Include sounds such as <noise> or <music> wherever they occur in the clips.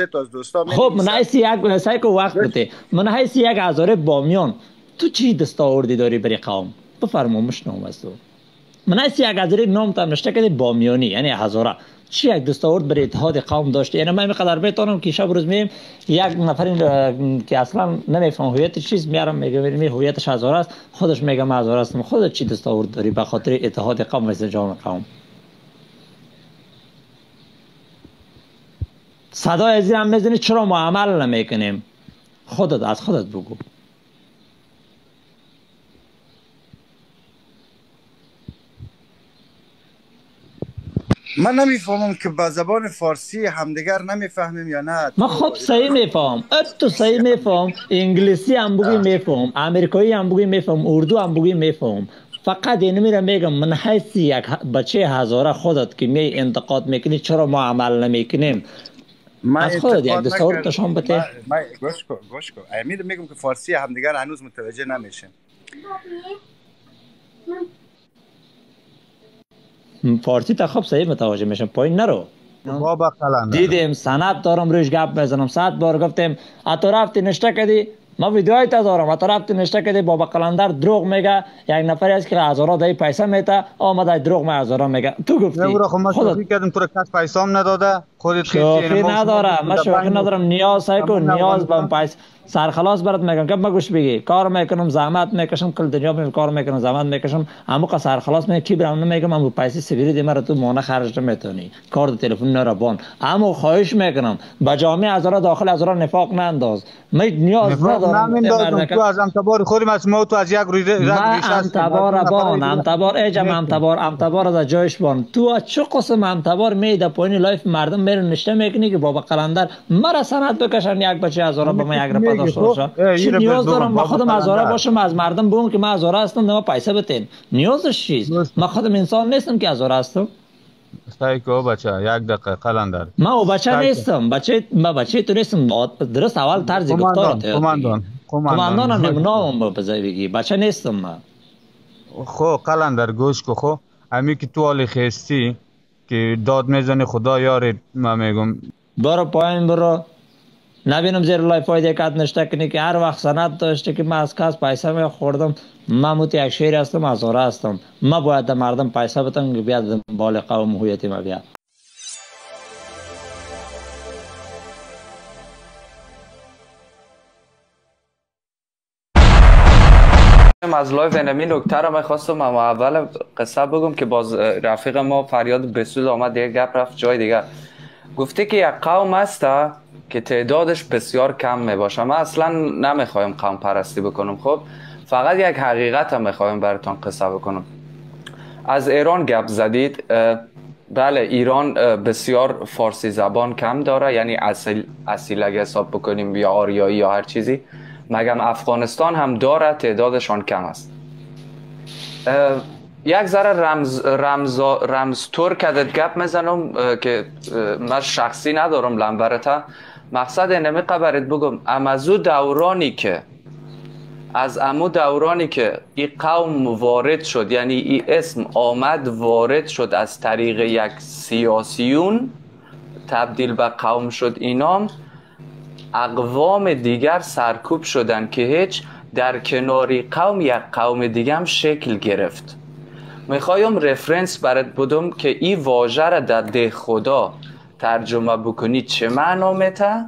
سه تا از دوستا خب من حیث یک سعی که وقت بده من حیث یک هزاره بامیان. تو چی دستاوردی داری بری قوم؟ بفرما مشنوم از تو. من حیث یک هزاره نام تا نشته کردی بامیانی یعنی هزاره چی یک دستاورد برای اتحاد قوم داشته؟ یعنی من قدر می‌تونم که شب روز میم یک نفر که اصلا نمیفهم هویت چیز میارم میگه می هویتش هزاره است. خودش میگه من هزاره هستم. خودت چی دستاورد داری؟ به خاطر اتحاد قوم و جامعه قوم. صدای از هم می‌زنی چرا ما عمل نمی‌کنیم؟ خودت از خودت بگو. من نمی‌فهمم که با زبان فارسی همدیگر نمی‌فهمیم یا نه. من خب صحیح میفهم تو صحیح میفهم انگلیسی هم بگی میفهم امریکایی هم بگی میفهم اردو هم بگی میفهم فقط این میرم میگم من حیث یک بچه هزاره خودت که می انتقاد می‌کنی چرا ما عمل نمی‌کنیم؟ از خودت یک دستور نشان بده من گوش کن گوش کن. امید میگم که فارسی همدیگر هنوز متوجه نمیشیم. فارسی تا خب صحیح متوجه میشم. پایین نرو. بابا دیدیم سند دارم روش گپ بزنم. صد بار گفتیم اتو رفتی نشته کدی؟ ما ویدیوهای تا دارم اتو رفتی نشته کدی بابا قلندر دروغ میگه. یک نفری است که هزارا دای پیسه میته آمده دروغ می هزارا میگه. تو گفتی. خودت کردم تو کس پیسه هم نداده. خودت شوخی نداره من شوخی ندارم. نیاز سعی کن نیاز به پیسه سرخلاص برات میگم. که گوش بگی. کار می‌کنم زحمت می‌کشم کل دنیا می کار می‌کنم زحمت می‌کشم. اما که سرخلاص می کی برام نمیگم اما پیسه سیگاری دی مرا تو مانه خرج نمی‌تونی. کارت تلفن نرا بان. اما خواهش می‌کنم. با جامعه هزارا داخل هزارا نفاق ننداز. می نیاز ندارم تو از امتبار خودم از ما تو از یک روی امتبار بان. امتبار ایجم امتبار امتبار از جایش بان. تو از چه قسم امتبار میده پایین لایف مردم میرن نشته می‌کنی که بابا قلندر. مرا سند بکشن یک بچه به من یک داشته باشه. چی نیاز دارم ما خودم هزاره باشم؟ از مردم بگم که من هزاره هستم ما پیسه بتین نیازش چیست؟ ما خودم انسان نیستم که هزاره هستم. سعی کو بچه یک دقیقه قلندر. ما او بچه نیستم. بچه ما بچه تو نیستم درست اول طرز گفتار کماندان کماندان هم نامم بگی. بچه نیستم ما خو قلندر گوش کو خو امی که تو حال خیستی که داد می‌زنی خدا یارت ما میگم. برو پایین برو. نبینم زیر لای فایده کت نشته کنی که هر وقت سند داشته که من از کس پیسه می خوردم من موت یک شیر هستم از هستم. من باید مردم پیسه بتم که بیاد بال قوم هویتی ما بیاد. از live انمی نکته رو می‌خواستم اما اول قصه بگم که باز رفیق ما فریاد بسود آمد دیگه گپ رفت جای دیگه. گفته که یک قوم هست که تعدادش بسیار کم می باشه. ما اصلا نمی‌خوایم قوم پرستی بکنم خب فقط یک حقیقت هم می‌خوایم براتون قصه بکنم. از ایران گپ زدید. بله ایران بسیار فارسی زبان کم داره. یعنی اصیل, اصیل اگه حساب بکنیم یا آریایی یا هر چیزی. مگم افغانستان هم داره تعدادشان کم است. یک ذره رمز رمز رمز تور کدت گپ می‌زنم که من شخصی ندارم لنبرتا مقصد نمی قبرت بگم امازو دورانی که از امو دورانی که این قوم وارد شد یعنی این اسم آمد وارد شد از طریق یک سیاسیون تبدیل به قوم شد اینام اقوام دیگر سرکوب شدن که هیچ در کناری قوم یک قوم دیگه هم شکل گرفت. می‌خوایم رفرنس برات بدم که این واژه را در ده خدا ترجمه بکنی چه معنا میته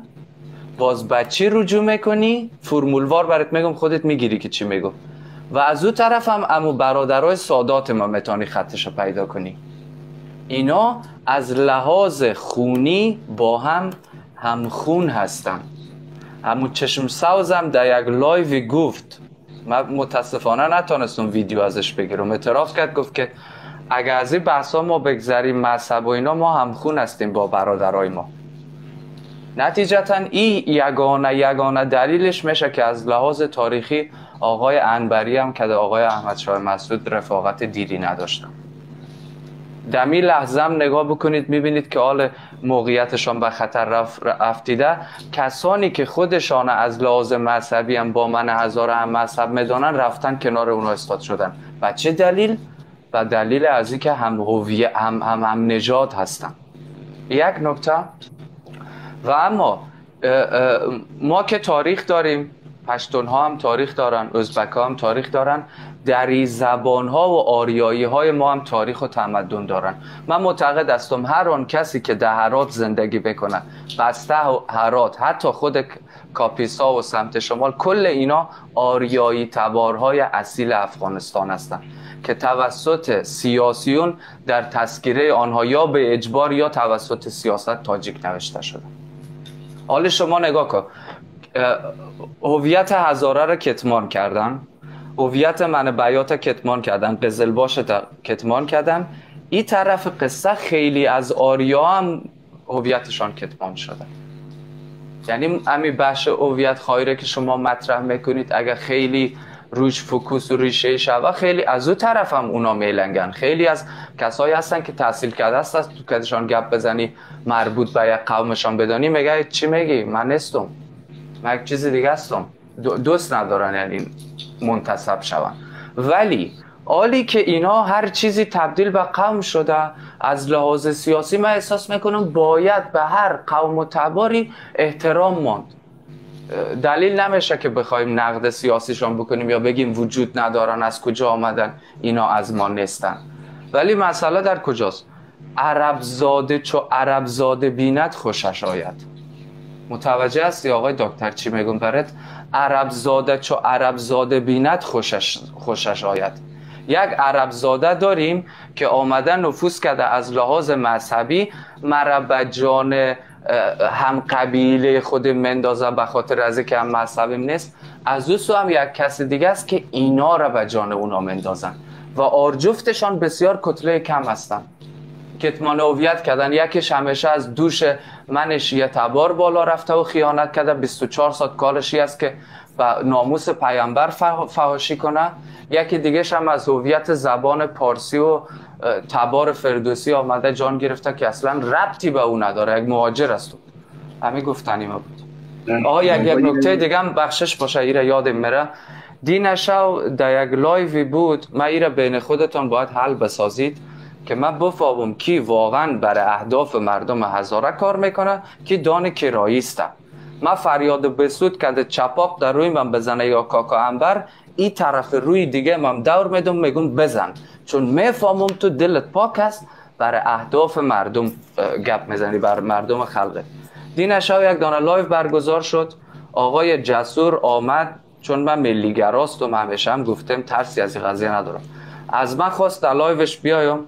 باز بچی رجوع می‌کنی فرمولوار برات میگم خودت می‌گیری که چی میگم و از او طرف هم امو برادرای سادات ما می‌تونی خطش رو پیدا کنی. اینا از لحاظ خونی با هم همخون هستن. همون چشم سوزم در یک لایوی گفت. من متاسفانه نتونستم ویدیو ازش بگیرم. اعتراف کرد گفت که اگر از این بحثا ما بگذریم مذهب و اینا ما همخون هستیم با برادرای ما. نتیجتا این یگانه یگانه دلیلش میشه که از لحاظ تاریخی آقای انبری هم که آقای احمد شاه مسعود رفاقت دیری نداشتن. دمی لحظه هم نگاه بکنید می‌بینید که حال موقعیتشان به خطر رفت افتیده کسانی که خودشان از لحاظ مذهبی هم با من هزار هم مذهب می‌دانن رفتن کنار اونا استاد شدن. و چه دلیل؟ و دلیل از اینکه هم هویه هم, هم, هم نجات هستن. یک نکته. و اما ما که تاریخ داریم پشتون ها هم تاریخ دارن ازبک هم تاریخ دارن دری زبان ها و آریایی های ما هم تاریخ و تمدن دارن. من معتقد هستم هر آن کسی که در زندگی بکنه بسته هرات حتی خود کاپیسا و سمت شمال کل اینا آریایی تبارهای اصیل افغانستان هستند که توسط سیاسیون در تسکیره آنها یا به اجبار یا توسط سیاست تاجیک نوشته شده. حال شما نگاه کن. هویت هزاره را کتمان کردن. هویت من بیات کتمان کردن قزل باش کتمان کردن. این طرف قصه خیلی از آریا هم هویتشان کتمان شده. یعنی امی بخش هویت خواهی که شما مطرح می‌کنید اگر خیلی روش فوکوس و ریشه شوه خیلی از او طرف هم اونا میلنگن. خیلی از کسایی هستن که تحصیل کرده هست تو کدشان گپ بزنی مربوط به یک قومشان بدانی میگه چی میگی؟ من نیستم. من یک چیز دیگه هستم. دوست ندارن یعنی منتصب شون. ولی حالی که اینا هر چیزی تبدیل به قوم شده از لحاظ سیاسی من احساس می‌کنم باید به هر قوم و تباری احترام ماند. دلیل نمیشه که بخوایم نقد سیاسیشان بکنیم یا بگیم وجود ندارن از کجا آمدن اینا از ما نیستن. ولی مسئله در کجاست؟ عرب زاده چو عرب زاده بیند خوشش آید. متوجه هستی آقای دکتر چی میگم برات؟ عرب زاده چو عرب زاده بیند خوشش, خوشش آید. یک عرب زاده داریم که آمدن نفوذ کرده از لحاظ مذهبی مرا جان هم قبیله خود مندازه به خاطر از که هم مذهبیم نیست. از او سو هم یک کس دیگه است که اینا را به جان اونا مندازن. و آرجفتشان بسیار کتله کم هستن. کتمان هویت کردن. یکیش همیشه از دوش منش یه تبار بالا رفته و خیانت کرده. 24 ساعت کارشی است که و ناموس پیامبر فهاشی کنه. یکی دیگه هم از هویت زبان پارسی و تبار فردوسی آمده جان گرفته که اصلا ربطی به او نداره. یک مهاجر است همین گفتنی ما بود. آقا یک نکته دیگه هم بخشش باشه ایره یادم میره. دی شو در یک live ی بود. من ایره بین خودتان باید حل بسازید که من بفهمم کی واقعا برای اهداف مردم هزاره کار می‌کنه کی دان کرایی است من فریاد بسود کرده چپاق در روی من بزنه یا کاکا انبر این طرف روی دیگه من دور میدم میگم بزن. چون می‌فهمم تو دلت پاک است برای اهداف مردم گپ می‌زنی بر مردم خلقه دین شو یک دانه live برگزار شد. آقای جسور آمد. چون من ملیگراست و همیشه هم گفتم ترسی از این قضیه ندارم. از من خواست در live ش بیایم.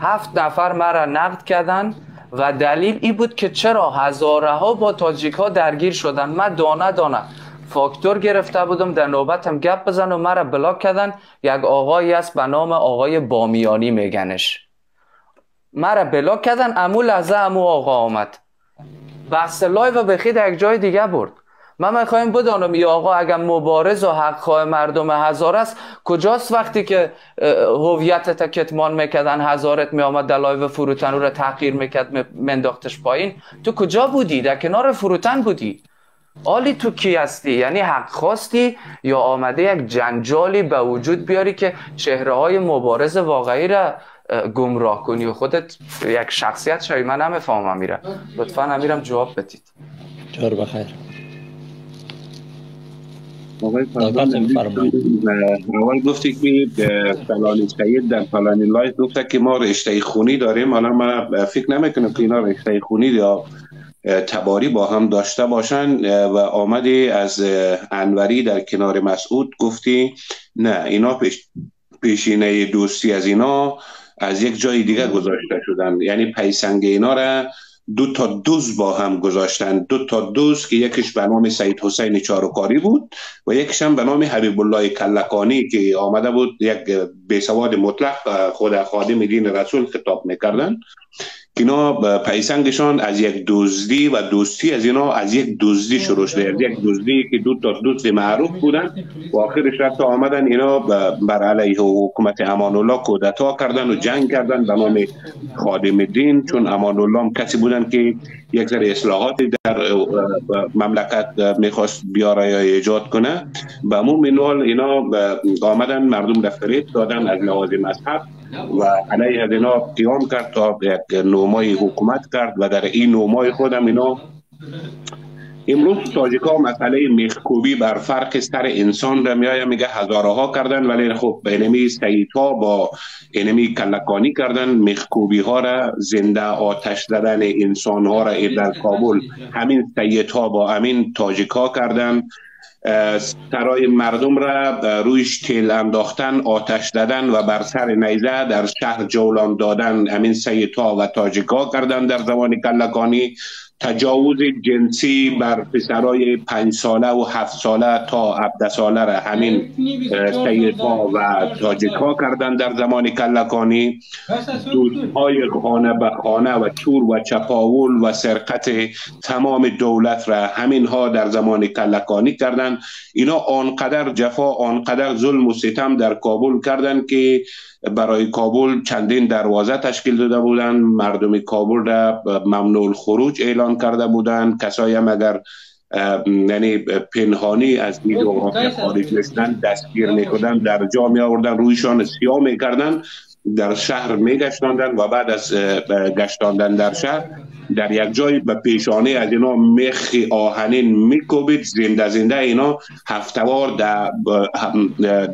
هفت نفر مرا نقد کردن. و دلیل ای بود که چرا هزاره ها با تاجیک ها درگیر شدن. من دانه دانه فاکتور گرفته بودم در نوبتم گپ بزن و مرا block کردن. یک آقایی است به نام آقای بامیانی میگنش. مرا block کردن امو لحظه امو آقا آمد. بحث live بخید یک جای دیگه برد. من می‌خوایم بدانم ای آقا اگر مبارز و حق مردم هزار است کجاست وقتی که هویت کتمان می‌کردن هزارت میآمد در live فروتن رو تحقیر می‌کرد منداختش پایین؟ تو کجا بودی؟ در کنار فروتن بودی. آلی تو کی هستی؟ یعنی حق خواستی یا آمده یک جنجالی به وجود بیاری که چهره های مبارز واقعی را گمراه کنی و خودت یک شخصیت شوی؟ من نمی‌فهمم میره لطفا امیرم جواب بدید. جار بخیر. اول گفتی که فلانی سید در فلانی live گفته که ما رشته خونی داریم. حالا من فکر نمی‌کنم که اینا رشته خونی یا تباری با هم داشته باشن. و آمدی از انوری در کنار مسعود گفتی نه اینا پیش پیشینه دوستی از اینا از یک جای دیگه گذاشته شدن. یعنی پیسنگ اینا را دو تا دوز با هم گذاشتن. دو تا دوز که یکیش به نام سید حسین چاروکاری بود و یکیش هم به نام حبیب الله کلکانی که آمده بود یک بیسواد مطلق خود خادم دین رسول خطاب می‌کردن. اینا پیسنگشان از یک دزدی و دوستی از اینا از یک دزدی شروع شده. از یک دزدی که دو تا دوست معروف بودن و آخرش حتی آمدن اینا بر علیه حکومت امان الله کودتا کردن و جنگ کردن به نام خادم دین چون امان الله کسی بودن که یک سری اصلاحاتی در مملکت می‌خواست بیاره یا ایجاد کنه. به عموم اینا آمدن مردم دفتریت دادن از لحاظ مذهب. و علیه از اینا قیام کرد تا یک نومای حکومت کرد و در این نومای خودم اینا امروز تاجیک ها مسئله میخکوبی بر فرق سر انسان را میایه میگه هزارها کردن ولی خب اینمی سید ها با اینمی کلکانی کردن. میخکوبی ها را زنده آتش زدن انسان ها را در کابل همین سید ها با همین ها کردن. سرای مردم را رویش تیل انداختن آتش دادن و بر سر نیزه در شهر جولان دادن. همین سیدا و تاجیکا کردن در زمان کلکانی. تجاوز جنسی بر پسرای پنج ساله و هفت ساله تا هفته ساله را. همین سیدها و تاجیکا کردن در زمان کلکانی. های خانه به خانه و چور و چپاول و سرقت تمام دولت را همین ها در زمان کلکانی کردن. اینا آنقدر جفا آنقدر ظلم و ستم در کابل کردن که برای کابل چندین دروازه تشکیل داده بودند مردم کابل را ممنوع خروج اعلان کرده بودند کسایی هم اگر یعنی پنهانی از این جغرافیا خارج نیستن دستگیر می‌کردن در جا می آوردن رویشان سیاه می‌کردن در شهر میگشتاندن و بعد از گشتاندن در شهر. در یک جای به پیشانه از اینا مخ آهنین میکوبید زنده زنده اینا هفتوار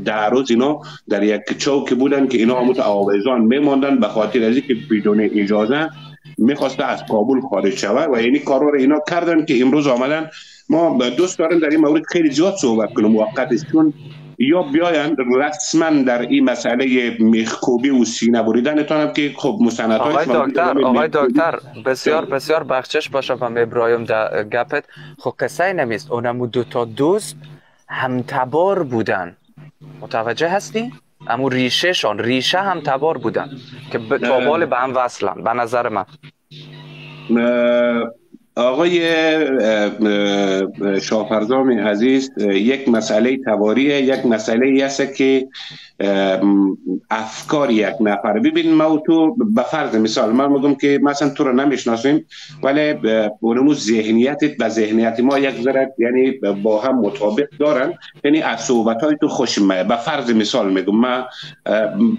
در روز اینا در یک چوک بودن که اینا همون آویزان میماندن به خاطر از که بدون اجازه می‌خواسته از کابل خارج شود و یعنی کار رو اینا کردن که امروز آمدن. ما دوست دارم در این مورد خیلی زیاد صحبت کنم وقتش چون یا بیاین رسما در این مسئله میخکوبی و سینه بریدن که خب مستند آقای دکتر آقای دکتر بسیار بسیار بخشش باشه و ابراهیم گپت. خب قصه نمیست اونمو دو تا دوست همتبار بودن. متوجه هستی؟ امو ریشه شان ریشه هم تبار بودن که به تابال به هم وصلن به نظر من. آقای شاپرزام عزیز یک مسئله تواریه یک مسئله است که افکار یک نفر. ببین ما تو به فرض مثال من میگم که مثلا تو رو نمی‌شناسیم ولی اونمو ذهنیتت و ذهنیت ما یک ذره یعنی با هم مطابق دارن. یعنی از صحبت های تو خوشم میاد به فرض مثال میگم من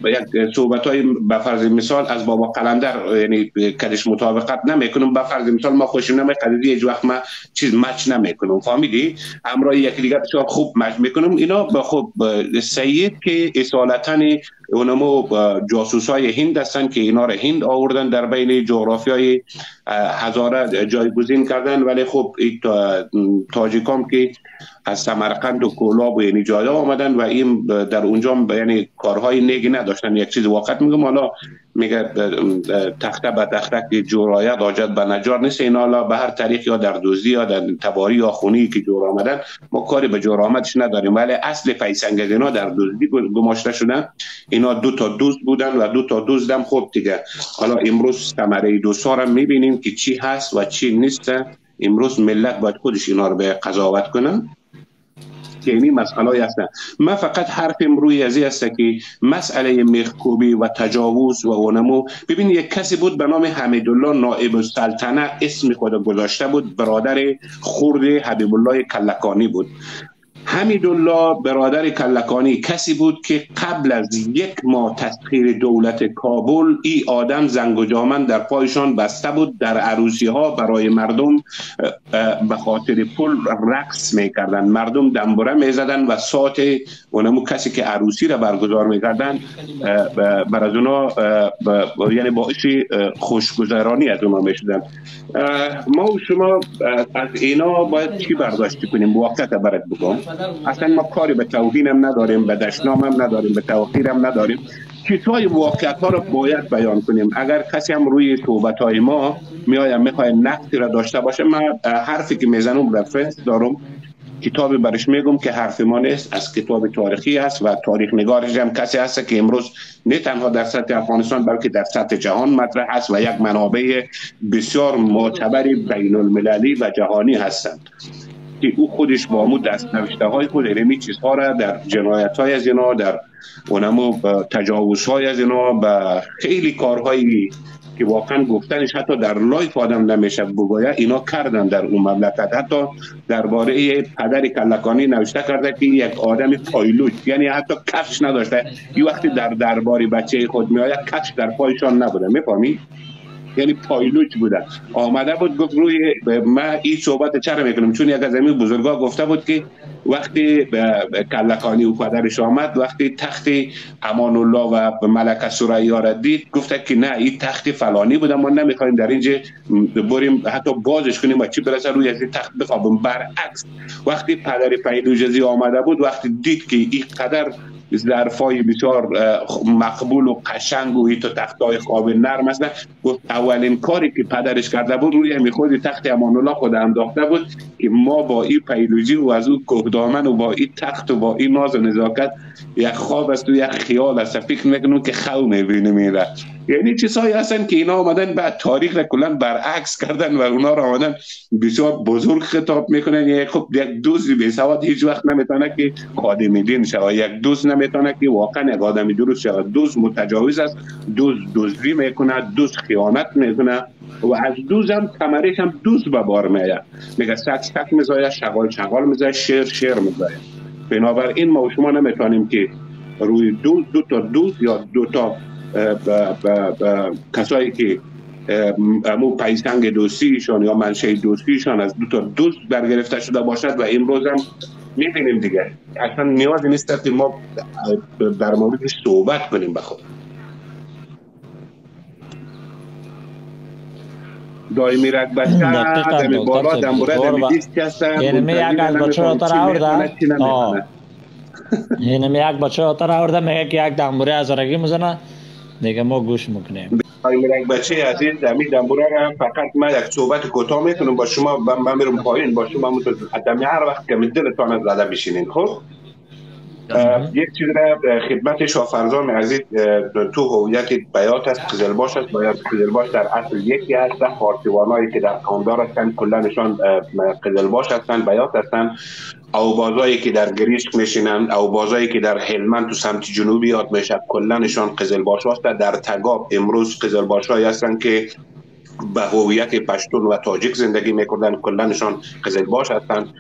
یک صحبت های به فرض مثال از بابا قلندر یعنی کدش مطابقت نمی‌کنم. به فرض مثال ما خوشم نمیاد قدری هیچ وقت ما چیز مچ نمی‌کنم فهمیدی امرای یک دیگر بسیار خوب مچ می‌کنم. اینا به خوب سید که اصالتا اونمو جاسوس های هند هستن که اینا را هند آوردن در بین جغرافی های هزاره جایگزین کردن. ولی خب تاجیکام که از سمرقند و کولاب و یعنی جاده آمدن و این در اونجا یعنی کارهای نگی نداشتن. یک چیز وقت میگم حالا میگه تخته به تخته جورایت آجد به نجار نیست. این حالا به هر طریق یا در دوزی یا در تباری یا خونی که جور آمدن ما کاری به جور آمدش نداریم. ولی اصل فیسنگ اینا در دوزی گماشته شدن. اینا دو تا دوست بودن و دو تا دوستم خوب دیگه. حالا امروز ثمره دو هم می‌بینیم که چی هست و چی نیست. امروز ملت باید خودش اینا رو به قضاوت کنن که این مسئله هستن. من فقط حرفم روی ازی است که مسئله میخکوبی و تجاوز و اونمو. ببین یک کسی بود به نام حمیدالله نائب السلطنه اسم خود گذاشته بود برادر خورد حبیب الله کلکانی بود. حمیدالله برادر کلکانی کسی بود که قبل از یک ماه تسخیر دولت کابل ای آدم زنگ و جامن در پایشان بسته بود در عروسی ها برای مردم به خاطر پول رقص می‌کردن. مردم دنبره می‌زدن و ساعت اونمو کسی که عروسی را برگزار می‌کردن بر از اونا یعنی باعث خوشگذرانی از اونا می‌شدن. ما و شما از اینا باید چی برداشت کنیم؟ واقعیت برد بگم. اصلا ما کاری به توهین هم نداریم به دشنام هم نداریم به توقیر هم نداریم. چیزهای واقعیت ها رو باید بیان کنیم. اگر کسی هم روی توبت های ما میایم می‌خواه نقدی را داشته باشه من حرفی که می‌زنم رفرنس دارم. کتابی برش میگم که حرف ما نیست از کتاب تاریخی است و تاریخ نگارش هم کسی هست که امروز نه تنها در سطح افغانستان بلکه در سطح جهان مطرح است و یک منابع بسیار معتبری بین المللی و جهانی هستند. که او خودش با مو دست نوشته های خود علمی چیزها را در جنایت های از اینا در اونمو تجاوز های از اینا و خیلی کارهایی که واقعا گفتنش حتی در live آدم نمیشه بگویه اینا کردن در اون مملکت. حتی درباره پدر کلکانی نوشته کرده که یک آدم پایلوچ یعنی حتی کفش نداشته. یه وقتی در درباری بچه خود میآید کفش در پایشان نبوده. می‌فهمی؟ یعنی پایلوچ بوده آمده بود گفت روی ما این صحبت چرا می‌کنم چون یک از این بزرگا گفته بود که وقتی کلکانی و پدرش آمد وقتی تخت امان الله و ملک سریا را دید گفته که نه این تخت فلانی بوده ما نمی‌خوایم در اینجا بریم حتی بازش کنیم و چی برسه روی از تخت بخوابیم. برعکس وقتی پدر پیدوجزی آمده بود وقتی دید که این قدر ظرفای بسیار مقبول و قشنگ و تو تختای خواب نرم است. گفت اولین کاری که پدرش کرده بود روی همی خود تخت امان الله خود انداخته بود که ما با این پیلوجی و از او کوهدامن و با این تخت و با این ناز و نزاکت یک خواب است و یک خیال است. فکر می‌کنم که خو می‌بینیم این یعنی چیزهایی هستن که اینا آمدن بعد تاریخ را کلا برعکس کردن و اونا را آمدن بسیار بزرگ خطاب می‌کنن. یعنی خب یک دوست بی سواد هیچ وقت نمی‌تونه که خادم دین شود. یک دوست نمی‌تونه که واقعا یک آدم درست شود. دوست متجاوز است دوست دزدی می‌کنه دوست خیانت می‌کنه و از دوز هم کمرش هم دوست به بار میاد میگه سک سک میزایه شغال شغال میزایه شیر شیر میزایه بنابراین ما شما نمی‌تونیم که روی دو دو تا دوست یا دو تا کسایی که امو پیسنگ دوستیشان یا منشه دوستیشان از دو تا دوست برگرفته شده باشد و امروز هم می‌بینیم دیگه. اصلا نیاز نیست که ما در مورد صحبت کنیم بخود دایمی رک بچه دمی بالا دمبوره دمی دیست کسن یعنی یک از بچه را تر آورده؟ یعنی یک بچه را تر آورده میگه که یک دمبوره از رگی می‌زنه. دیگه ما گوش می‌کنیم. یک بچه عزیز دمی دنبوره را فقط من یک صحبت کوتاه می‌کنم با شما من میرم پایین. با شما دمی هر وقت که دلتان زده بشینین. خب؟ یک چیز را خدمت شافرزان عزیز تو هویت بیات است قزلباش است. باید قزلباش در اصل یکی هست پارتیوانایی که در قاندار هستند کلنشان قزلباش هستند بیات هستند. او بازایی که در گریشک میشینن او بازایی که در هلمند تو سمت جنوبی یاد میشه کلنشان قزلباش هست در تگاب امروز قزلباشایی هستند که به هویت پشتون و تاجیک زندگی می‌کنن کلنشان قزلباش هستند.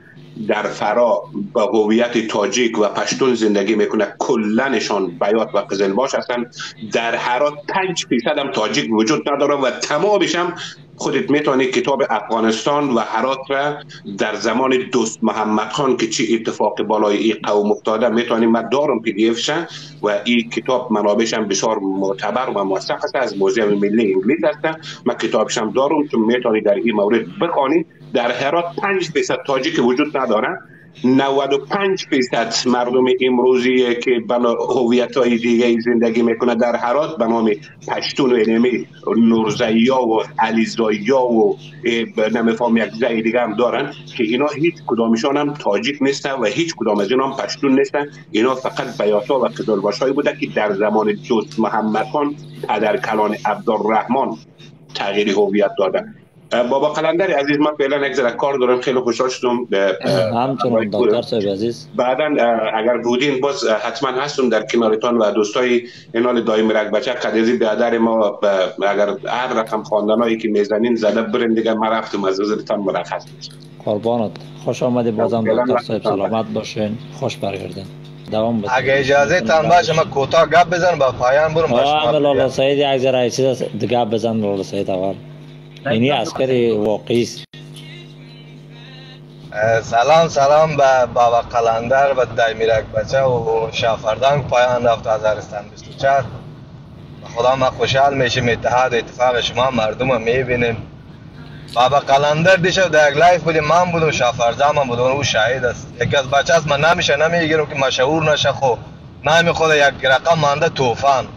در فرا با هویت تاجیک و پشتون زندگی می‌کنه کلنشان بیات و قزلباش هستند. در هرات پنج فیصد هم تاجیک وجود نداره و تمامش هم خودت می‌تونی کتاب افغانستان و هرات را در زمان دوست محمد خان که چی اتفاق بالای این قوم افتاده می‌تونی من دارم پی دی و این کتاب منابعش هم بسیار معتبر و موثق است از موزیم ملی انگلیس هست من کتابش هم دارم تو می‌تونی در این مورد بخوانی. در هرات 5 درصد تاجیک وجود نداره. 95 درصد مردم امروزی که بنا هویت های دیگه زندگی می‌کنه در هرات به نام پشتون و اینمی نورزیا و علیزایا و نمیفهم یک زی دیگه هم دارن که اینا هیچ کدامشان هم تاجیک نیستن و هیچ کدام از اینا هم پشتون نیستن. اینا فقط بیاتا و قدرباش بوده که در زمان دوست محمد خان پدر کلان عبدالرحمن تغییر هویت دادن. بابا قلندر عزیز من فعلا یک کار دارم خیلی خوشحال شدم. همچنان دکتر صاحب عزیز. بعدا اگر بودین باز حتما هستم در کنارتان و دوستای اینال دایم رک بچه قدیزی بیادر ما اگر هر رقم خواندنایی که می‌زنین زده برین دیگه ما رفتم از حضرتان مرخص قربانت. خوش آمدید بازم دکتر صاحب. سلامت باشین. خوش برگردین. دوام بده اگه اجازه تان باشه ما کوتاه گپ بزن با پایان برم آه لالا سعید یک ذره چیز گپ بزن لالا سعید اول. اینی عسکر واقعی سلام سلام به بابا قلندر و دایمیرک بچه و شافردان پایان رفت از ارستان 24 خدا ما خوشحال میشیم اتحاد اتفاق شما مردم رو می‌بینیم. بابا قلندر دیشب در یک live بودیم من بودم شافرزا من بودم او شاهد است. یکی از بچه است من نمیشه نمی‌گیرم که مشهور نشه خو نمی خود یک رقم مانده توفان.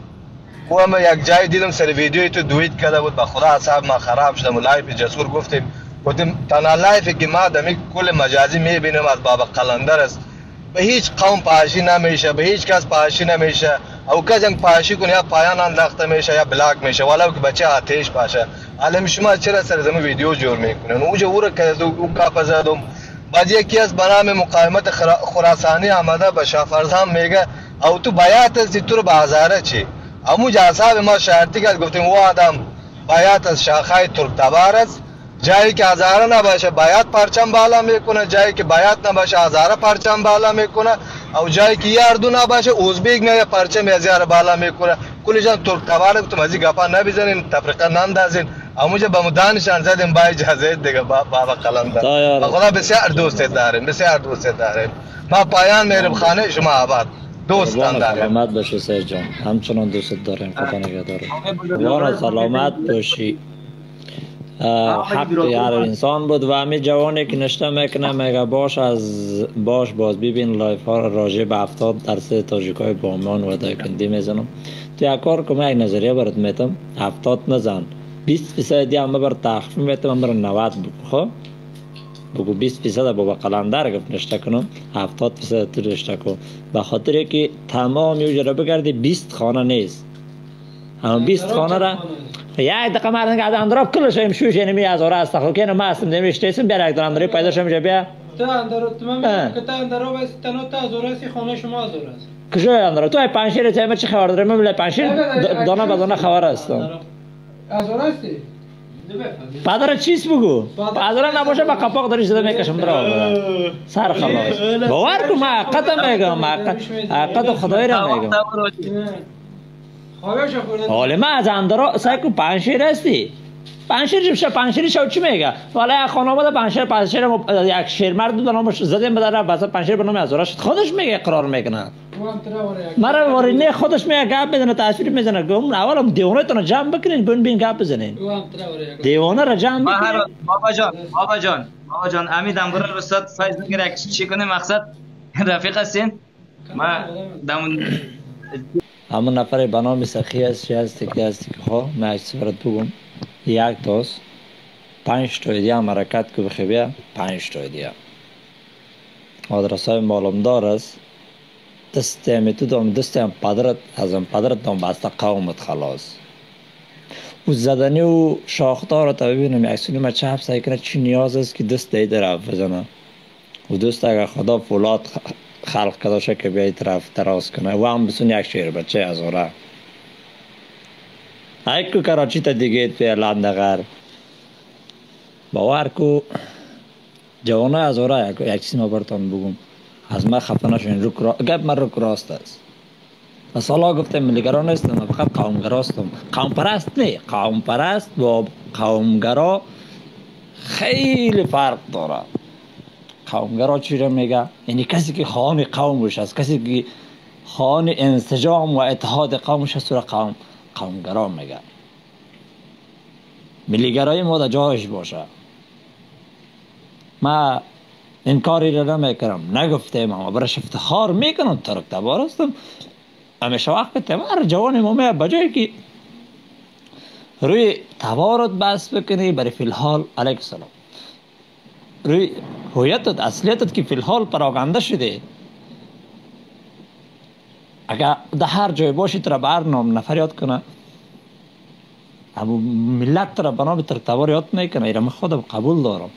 او هم یک جای دیدم سر ویدیوی تو duet کرده بود به خدا حساب ما خراب شدم live جسور گفتیم گفتیم تنها live که ما دمی کل مجازی میبینیم از بابا قلندر است. به هیچ قوم فحاشی نمیشه به هیچ کس فحاشی نمیشه. او کس یک پاشی کنه یا پایان انداخته میشه یا بلاک میشه. ولو که بچه آتش باشه علم شما چرا سر زمین ویدیو جور میکنن او جو که او کاپ زدم. بعد یکی از بنام مقاومت خراسانی آمده به شافرزان میگه او تو بیات از تو بازاره چی امو جاساب ما شرطی کرد گفتیم او آدم باید از شاخهای ترک تبار است جایی که هزاره نباشه باید پرچم بالا میکنه جایی که باید نباشه هزاره پرچم بالا میکنه او جایی که یاردو نباشه اوزبیک میگه پرچم هزاره بالا میکنه کلی جان ترک تبار گفتم از این گپا نبیزنین تفریقه نندازین اموجا به مدانشان زدیم با اجازه دیگه بابا قلندر خدا بسیار دوست داریم بسیار دوست داریم ما پایان میرم خانه شما آباد دوستان داریم سلامت باشی سید جان. همچنان دوست داریم خدا نگهدار سلامت باشی. حق هر انسان بود و همین جوانی که نشته می‌کنه میگه باش از باش باز ببین live ها راجع به 70 درصد تاجیک های بامیان و دایکندی می‌زنم. تو یک کار که یک نظریه برات میتم 70 نزن. 20 فیصد هم بر تخفیف میتم بر 90 بکن خب؟ بگو 20 فیصد با قلندر گفت نشته کنم 70 فیصد تو نشته کن به خاطر که تمام یو جرا بگردی 20 خانه نیست اما 20 خانه را یک دقیقه مردن که اندراب کلش هم شوش یعنی می از آره است خب که ما هستم نمیشته اسم بیا یک اندراب پیدا شم بیا تو اندراب تو من که تا اندراب است تنها تا از آره خانه شما از آره است کجا اندراب تو پنشیر تیم چه خبر داره من بله پنشیر دانه به دانه خبر هستم از آره پدر چیز بگو پدر نباشه با کپاق داری شده می‌کشم درا سر خلاص باور کن ما حقیقت میگم حقیقت خدای را میگم حالا ما از اندرا سعی کن پنشیر هستی پنشیر چه پنشیر شو چی میگه والا خانواده پنشیر پنشیر یک شیر مرد دو نامش زدیم بدر بس پنشیر به نام از شد خودش میگه اقرار می‌کنه مرا واری نه خودش میگه گپ بزنه تصویر می‌زنه. گم اول دیوانه تون جمع بکنین بین بین گپ بزنین. دیوانه را جمع بکنین. بابا جان بابا جان بابا جان امید امبر صد فایز نگیره چی کنه مقصد؟ <laughs> رفیق هستین؟ ما دمون همون نفر به نام سخی است چی هستی که هستی که خواه من عکس برات بگم یک تاست پنج تا دیگه هم حرکت که بخی بیا. پنج تا دیگه آدرس های معلومدار است. دست همی تو دام دست هم پدرت از هم پدرت دام بسته قومت خلاص. او زدنی و شاخدار رو تا ببینم یک ما چه حفظه کنه چی نیاز است که دست دیده رفت بزنه؟ و دوست اگر خدا فولاد خلق کرده باشه که بیایی طرف تراز کنه. و هم بسون یک شیر بچه از اوره ایکو کراچی تا دیگه پی دغر باور کو جوانه از اوره یک چیز ما برتان بگم. از ما خفه نشون رک را گپ من رک راست است. و سالا گفتم ملیگرا نیستم فقط قومگرا هستم. قوم پرست نه قوم پرست با قومگرا خیلی فرق داره. قومگرا چی را میگه؟ یعنی کسی که خواهان قومش است کسی که خواهان انسجام و اتحاد قومش است را قوم قومگرا میگه. ملیگرای ما در جایش باشه. ما این کاری را نمی‌کنم نگفتم اما برش افتخار می‌کنم ترک تبار هستم همیشه وقت تبار جوان ما میه بجایی که روی تبارت بس بکنی برای فی الحال علیک السلام. روی هویتت اصلیتت که فی الحال پراگنده شده. اگر در هر جای باشی تر بر نام نفر یاد کنه. اما ملت تر بنا تر تبار یاد می‌کنه. ایرم خودم قبول دارم.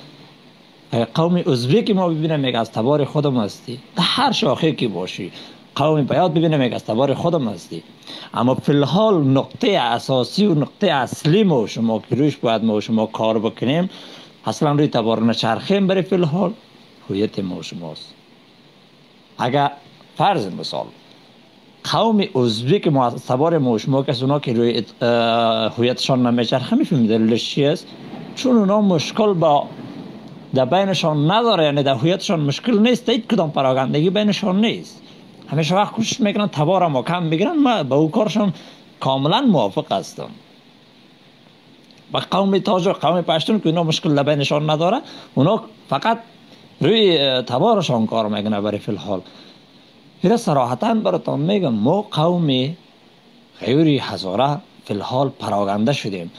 قوم ازبکی ما ببینم میگه از تبار خودم هستی. هر شاخه که باشی قوم بیاد ببینم میگه از تبار خودم هستی. اما فی نقطه اساسی و نقطه اصلی ما شما که روش باید ما شما کار بکنیم اصلا روی تبار نچرخیم برای فی الحال. هویت ما شماست اگر فرض مثال قوم ازبک ما تبار ما شما که اونا که روی هویتشان نمیچرخه می‌فهمید دلیلش چی است چون اونا مشکل با در بینشان نداره یعنی در هویتشان مشکل نیست هیچ کدام پراگندگی بینشان نیست همیشه وقت کوشش می‌کنن تبار ما کم می‌گیرن ما به او کارشان کاملا موافق هستم و قوم تاج و قوم پشتون که اینا مشکل بینشان نداره اونا فقط روی تبارشان کار می‌کنه برای فی الحال ایره صراحتا براتان میگم ما قوم غیوری هزاره فی الحال پراگنده شدیم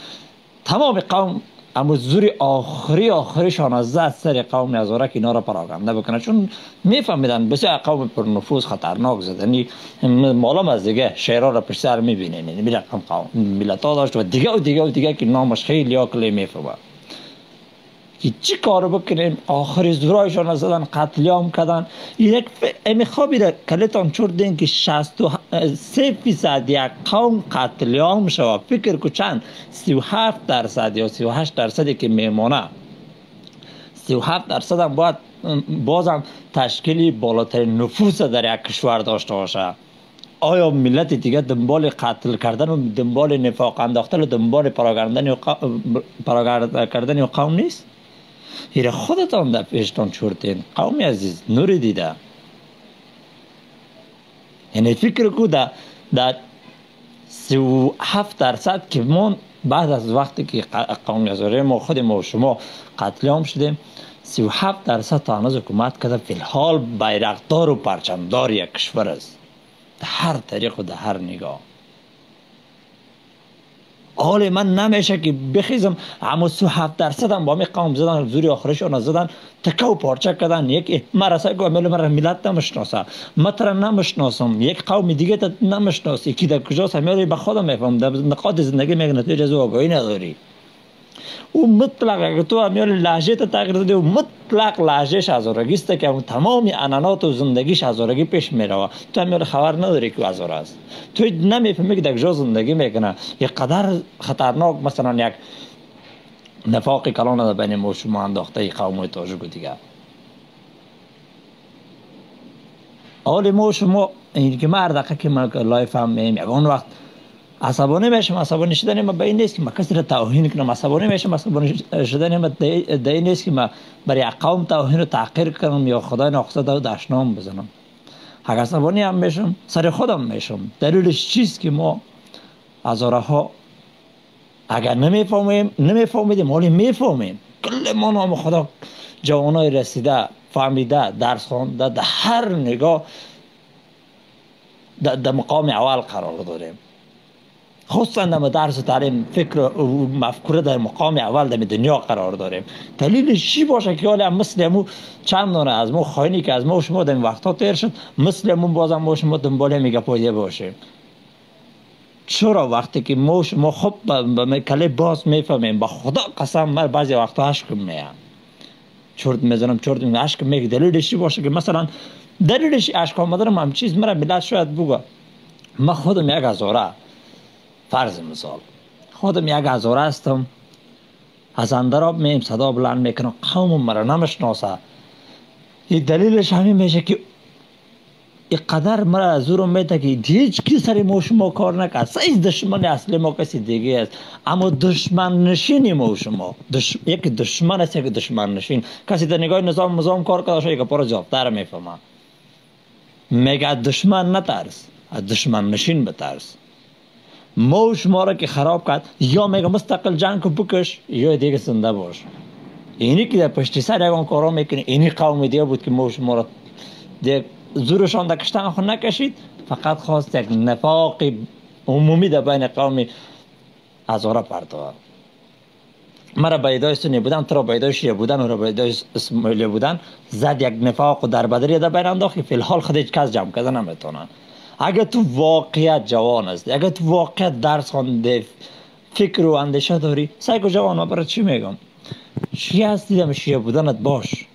تمام قوم اما زور آخری آخریشان از زد سر قوم که اینا را پراگنده بکنه. چون میفهمیدن بسیار قوم پر نفوذ خطرناک زدنی معلوم از دیگه شعرها را پشت سر می‌بینین یعنی قوم ملت داشت و دیگه و دیگه و دیگه که نامش خیلی آکلی می‌فهمه. که چی کار بکنیم آخری زورایشان زدن قتلیام کردن. یک امی خوابی را کلیتان چردین که شست و سه فیصد یک قوم قتلیام شود فکر کو چند؟ سی و هفت درصد یا سی و هشت درصدی که میمانه سی و هفت درصد هم باید بازم تشکیلی بالاترین نفوس در یک کشور داشته باشه. آیا ملت دیگه دنبال قتل کردن و دنبال نفاق انداختن و دنبال پراگندن و پراگرد کردن و قوم نیست؟ هیره خودتان در پیشتان چورتین. قومی عزیز نوری دیده. یعنی فکر کو در در سی و هفت درصد که ما بعد از وقتی که قوم هزاره ما خود ما و شما قتل عام شدیم سی و هفت درصد تا هنوز حکومت کرده فی الحال بیرقدار و پرچمدار یک کشور است. در هر طریق و در هر نگاه. حال من نمیشه که بخیزم. اما سو هفت درصد هم با می قوم زدن زوری آخرشون زدن. تکه و پارچه کردن. یک مرسه عمل مرا ملت نمشناسه ما ترا نمشناسم یک قوم دیگه تا نمشناسی که در کجاست؟ همیاری به خودم میفهم در نقاط زندگی میگه نتیجه آگاهی نداری. او مطلق تو همیار لحجه تا تغییر داده و مطلق لحجهش هزارگیسته که تمام انانات و زندگیش هزارگی پیش می‌روه تو همیار خبر نداری که هزار است. تو نمی‌فهمی که در کجا زندگی می‌کنه. یک قدر خطرناک مثلا یک نفاق کلان در بین ما شما انداخته قوم و تاجک و دیگه حال ما شما این که مرد که ما live هم میم یکان وقت عصبانی میشم عصبانی شدن ما به این نیست که ما کسی را توهین کنم. عصبانی میشم عصبانی شدن ما در این نیست که ما برای قوم توهین رو تحقیر کنم یا خدای ناخواسته دو دشنام بزنم. اگر عصبانی هم میشم سر خودم میشم. دلیلش چیست که ما هزاره ها اگر نمی‌فهمیم نمیفهمیدیم ولی می‌فهمیم. کل ما نام خدا جوانای رسیده فهمیده درس خوانده در هر نگاه در مقام اول قرار داریم. خصوصا در درس تعلیم فکر و مفکوره در مقام اول در دنیا قرار داریم. دلیلش چی باشه که حالا مثل امو چند دانه از ما خاینی که از ما و شما در وقتا تیر شد مثل امو بازم ما شما دنباله میگه پایده باشیم چرا وقتی که ما شما خب به کله باز می‌فهمیم با خدا قسم من بعضی وقتا عشقم میام. چرت می‌زنم چرت می‌زنم عشق میگه. دلیلش چی باشه که مثلا دلیلش عشق آمدن هم چیز مرا ملت شاید بگه ما خودم یک هزاره فرض مثال. خودم یک هزاره هستم. از اندراب میم صدا بلند می‌کنم قوم مرا نمشناسه این دلیلش همین میشه که قدر مرا رو میده که هیچ کی سر ما شما کار نکرد. سیز دشمن اصلی ما کسی دیگه است. اما دشمن نشینی ما شما. دش... یک دشمن است یک دشمن نشین. کسی در نگاه نظام نظام کار کرده شاید که پر جابتر می‌فهمه. میگه دشمن نترس. از دشمن نشین بترس. ما شما را که خراب کرد. یا میگه مستقل جنگ کو بکش یا دیگه زنده باش. اینی که در پشت سر یکان کارا می‌کنه اینی قوم دیگه بود که ما شما را زورشان در کشتن خود نکشید. فقط خواست یک نفاق عمومی در بین قوم هزاره پرتوه مرا بیدای سنی بودن تو را بیدای شیعه بودن و را بیدای اسماعیلی بودن. زد یک نفاق و در بدری در بین انداخت که فی کس جمع کردن نمی‌تونن. اگر تو واقعیت جوان است اگر تو واقعیت درس خوانده فکر و اندیشه داری سعی کو جوان برای چی میگم؟ شیعه هستی؟ هم شیعه بودنت باش.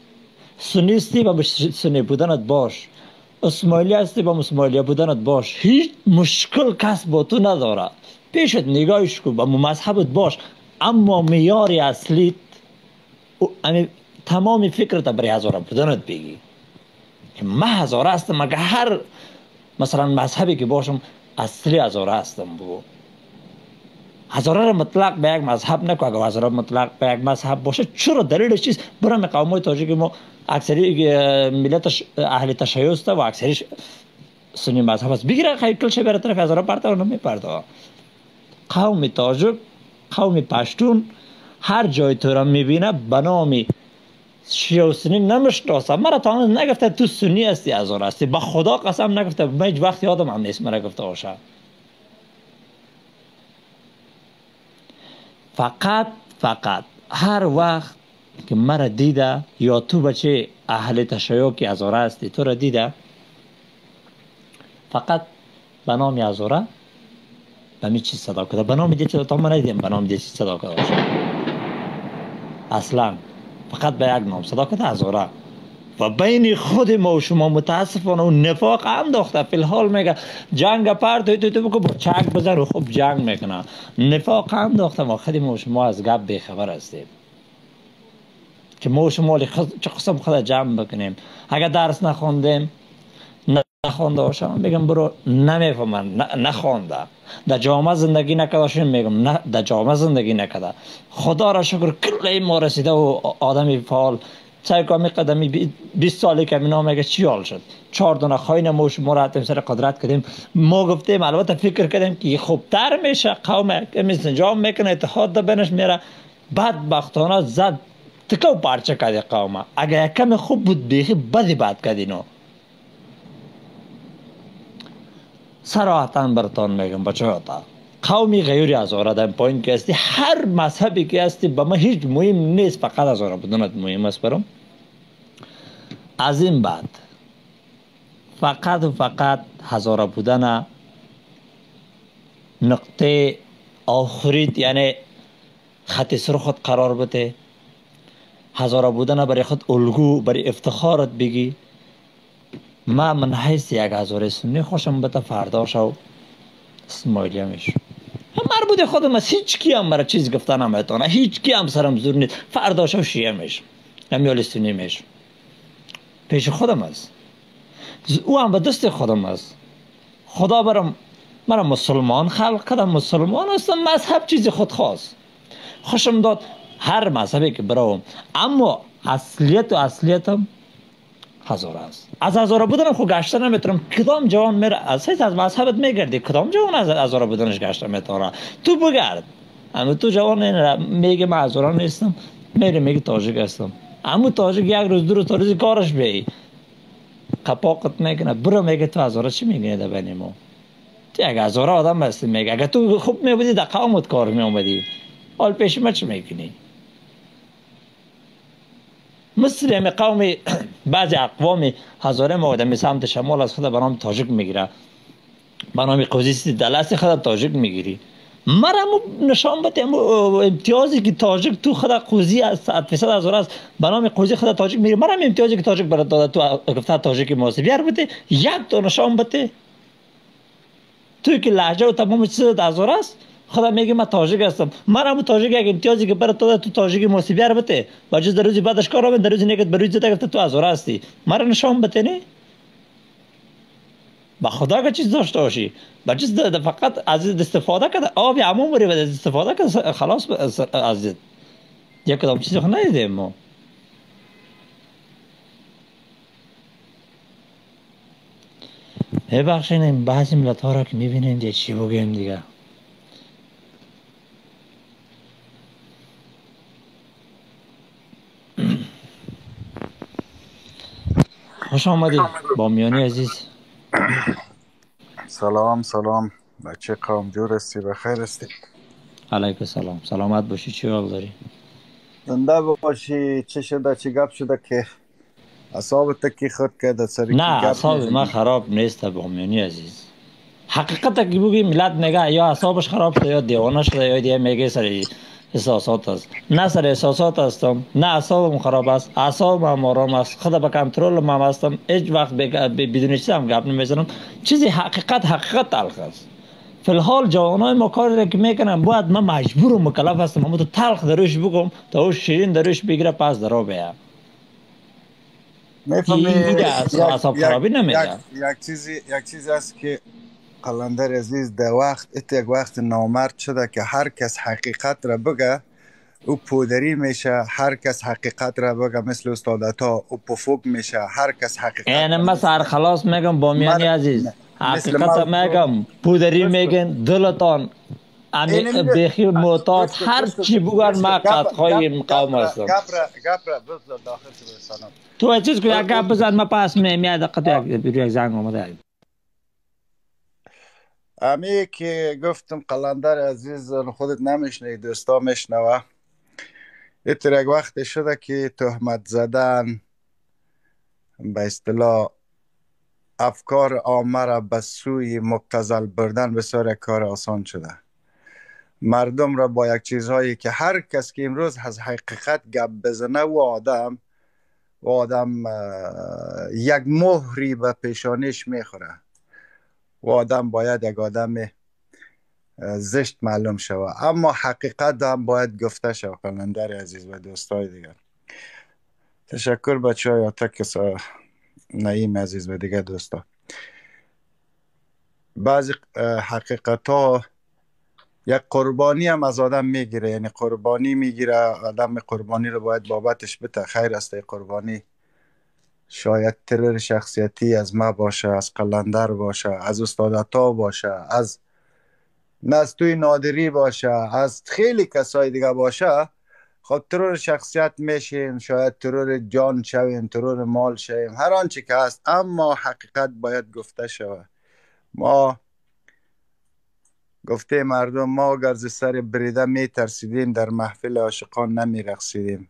سنی هستی سنی بودنت باش. اسماعیلی هستی با اسماعیلی بودنت باش. هیچ مشکل کس با تو نداره. پیشت نگاهش کن با مذهبت باش. اما میاری اصلیت تمام فکرت برای هزاره بودنت بگی. که من هزاره هستم مگه هر مثلا مذهبی که باشم اصلی هزاره هستم بگو هزاره را مطلق به یک مذهب نکو. اگر هزاره مطلق به یک مذهب باشه چرا دلیلش چیست؟ برای قوم تاجیک ما اکثری ملت اهل تشیع است و اکثریش سنی مذهب است. بگیره خیلی کل بره طرف هزاره پرده و نمیپرده. قوم تاجک قوم پشتون هر جای تو را می‌بینه به نام شیعه و سنی نمشناسه مرا تا نگفته تو سنی هستی هزار هستی. به خدا قسم نگفته. من هیچ وقت یادم هم نیست مرا گفته باشه. فقط فقط هر وقت که مرا دیده یا تو بچه اهل تشیع که ازاره هستی تو را دیده فقط به نام ازاره به می چیز صدا کده به نام دیگه تا من ندیدیم به نام دیگه چیز صدا کده اصلا فقط به یک نام صدا کده ازاره و بین خود ما و شما متاسفانه اون نفاق هم داخته. فی میگه جنگ پرد تو تو بگو با چک بزن و خوب جنگ می‌کنه. نفاق هم داخته. ما خود ما و شما از گپ بیخبر هستیم. که ما و شما چه قسم خدا جمع بکنیم. اگر درس نخوندیم نخوانده باشم. میگم برو نمی‌فهمن نخوانده. در جامعه زندگی نکده میگم نه در جامعه زندگی نکده خدا را شکر کلی ما رسیده و آدمی فعال. سعی کامی قدمی 20 سالی که مینا میگه چی حال شد؟ چهار دونه خاین موش ما سر قدرت کردیم. ما گفتیم البته فکر کردیم که خوبتر میشه. قوم انجام می‌کنه اتحاد بینش میره. بعد بختانه زد تکو پارچه کرده قوم اگر کم خوب بود بیخی بدی بد کردینو صراحتا برتان میگم بچه تا قومی غیوری از در پایین که هستی هر مذهبی که هستی به ما هیچ مهم نیست. فقط از آره بدونت مهم است برم از این بعد فقط و فقط هزاره بودن نقطه آخریت یعنی خط سر خود قرار بده. هزاره بودن برای خود الگو برای افتخارت بگی. ما من حیث یک هزاره سنی خوشم بده فردا شو اسماعیلی همیش مربوط خودم از هیچ کی هم مرا چیز گفتن نمی‌تونه هیچ کی هم سرم زور نیست. فردا شو شیعه میش یا سنی میش پیش خودم است. او هم به دست خودم است. خدا برم مرا مسلمان خلق کردم. مسلمان هستم. مذهب چیز خود خواست. خوشم داد هر مذهبی که برام. اما اصلیت و اصلیتم هزار است. از هزار بودن خود گشته نمی‌تونم. کدام جوان میره؟ از از مذهبت میگردی. کدام جوان از هزار بودنش گشته می‌تونه؟ تو بگرد. اما تو جوان میگه من هزارا نیستم. میره میگه تاجیک هستم. اما تاجیک یک روز دو روز روزی کارش بی قپاقت می‌کنه. برو میگه تو هزارا چی میگه در بین ما تو یک هزارا آدم هستی میگه. اگر تو خوب میبودی در قومت کار میامدی حال پیش ما چی می‌کنی؟ مثل همه بعضی اقوام هزاره آدم سمت شمال از خود به نام تاجیک می‌گیره. به نام قوزیستی دلست خود تاجیک می‌گیری. مرا نشان بده امتیازی که تاجیک تو خود قوزی از فیصد هزار است به نام قوزی خود تاجیک می‌گیری مرا امتیازی که تاجیک برات داده تو گفته تاجیک موسی بیار بده یک تو نشان بده. توی که لحجه و تمام چیز هزار است. خدا میگه من تاجیک هستم. من هم تاجیک یک امتیازی که برات تو تاجیک موسیقی بته و جز در روزی بعدش کار در روزی بروز زده گفته تو از هستی. مرا نشان بته نه؟ با خدا که چیز داشته باشی. با جز فقط از استفاده کرده آب عموم بری و استفاده کرده خلاص از یک کدام چیز خود ندیدیم ما. ببخشین بعضی ملت ها را که می‌بینید چی بگیم دیگه. خوش آمدید بامیانی عزیز. سلام سلام. بچه قوم جور استی بخیر استی علیک سلام سلامت باشی. چی حال داری؟ زنده باشی. چه شده؟ چی گپ شده که؟ اصاب تکی خود کرده؟ سری نه اصاب ما خراب نیست بامیانی عزیز. حقیقت که بگی ملت میگه یا اصابش خراب شده یا دیوانه شده یا دیگه میگه سری احساسات است. نه سر احساسات هستم نه اعصابم خراب است اعصابم آرام است. خود به کنترل ما هستم. هیچ وقت بدون چیز هم گپ نمی‌زنم. چیزی حقیقت حقیقت تلخ است. فی الحال جوانای ما کاری که می‌کنم باید من مجبور و مکلف هستم. اما تو تلخ دروش بگم تا او شیرین دروش بگیره پس درو بیا. می‌فهمی؟ اعصاب خرابی نمیده. یک چیزی یک چیزی است که قلندر عزیز در وقت یک وقت نامرد شده که هر کس حقیقت را بگه او پودری میشه هر کس حقیقت را بگه مثل استادتا او پفوک میشه هر کس حقیقت ما سر خلاص میگم با میانی عزیز. حقیقت میگم. پودری میگن دلتان امی بخی معتاد هر چی بگن ما قد خواهی مقام هستم. تو چیز که یک گپ بزن ما پس میاد قد یک زنگ آمده امی که گفتم قلندر عزیز خودت نمیشنی دوستا میشنوه. ایتر یک وقت شده که تهمت زدن به اصطلاح افکار عامه را به سوی مبتزل بردن بسیار کار آسان شده. مردم را با یک چیزهایی که هر کس که امروز از حقیقت گپ بزنه و آدم و آدم یک مهری به پیشانیش می‌خوره. و آدم باید یک آدم زشت معلوم شوه اما حقیقت هم باید گفته شوه قلندر عزیز و دوستای دیگر. تشکر بچه های آتک نعیم عزیز و دیگر دوستا. بعضی حقیقت ها یک قربانی هم از آدم می‌گیره. یعنی قربانی می‌گیره آدم قربانی رو باید بابتش بته خیر است قربانی. شاید ترور شخصیتی از ما باشه از قلندر باشه از استادتا باشه از نستوی نادری باشه از خیلی کسای دیگه باشه. خب ترور شخصیت میشیم شاید ترور جان شویم ترور مال شویم هر آنچه که هست. اما حقیقت باید گفته شود. ما گفته مردم ما اگر سر بریده می ترسیدیم در محفل عاشقان نمی رقصیدیم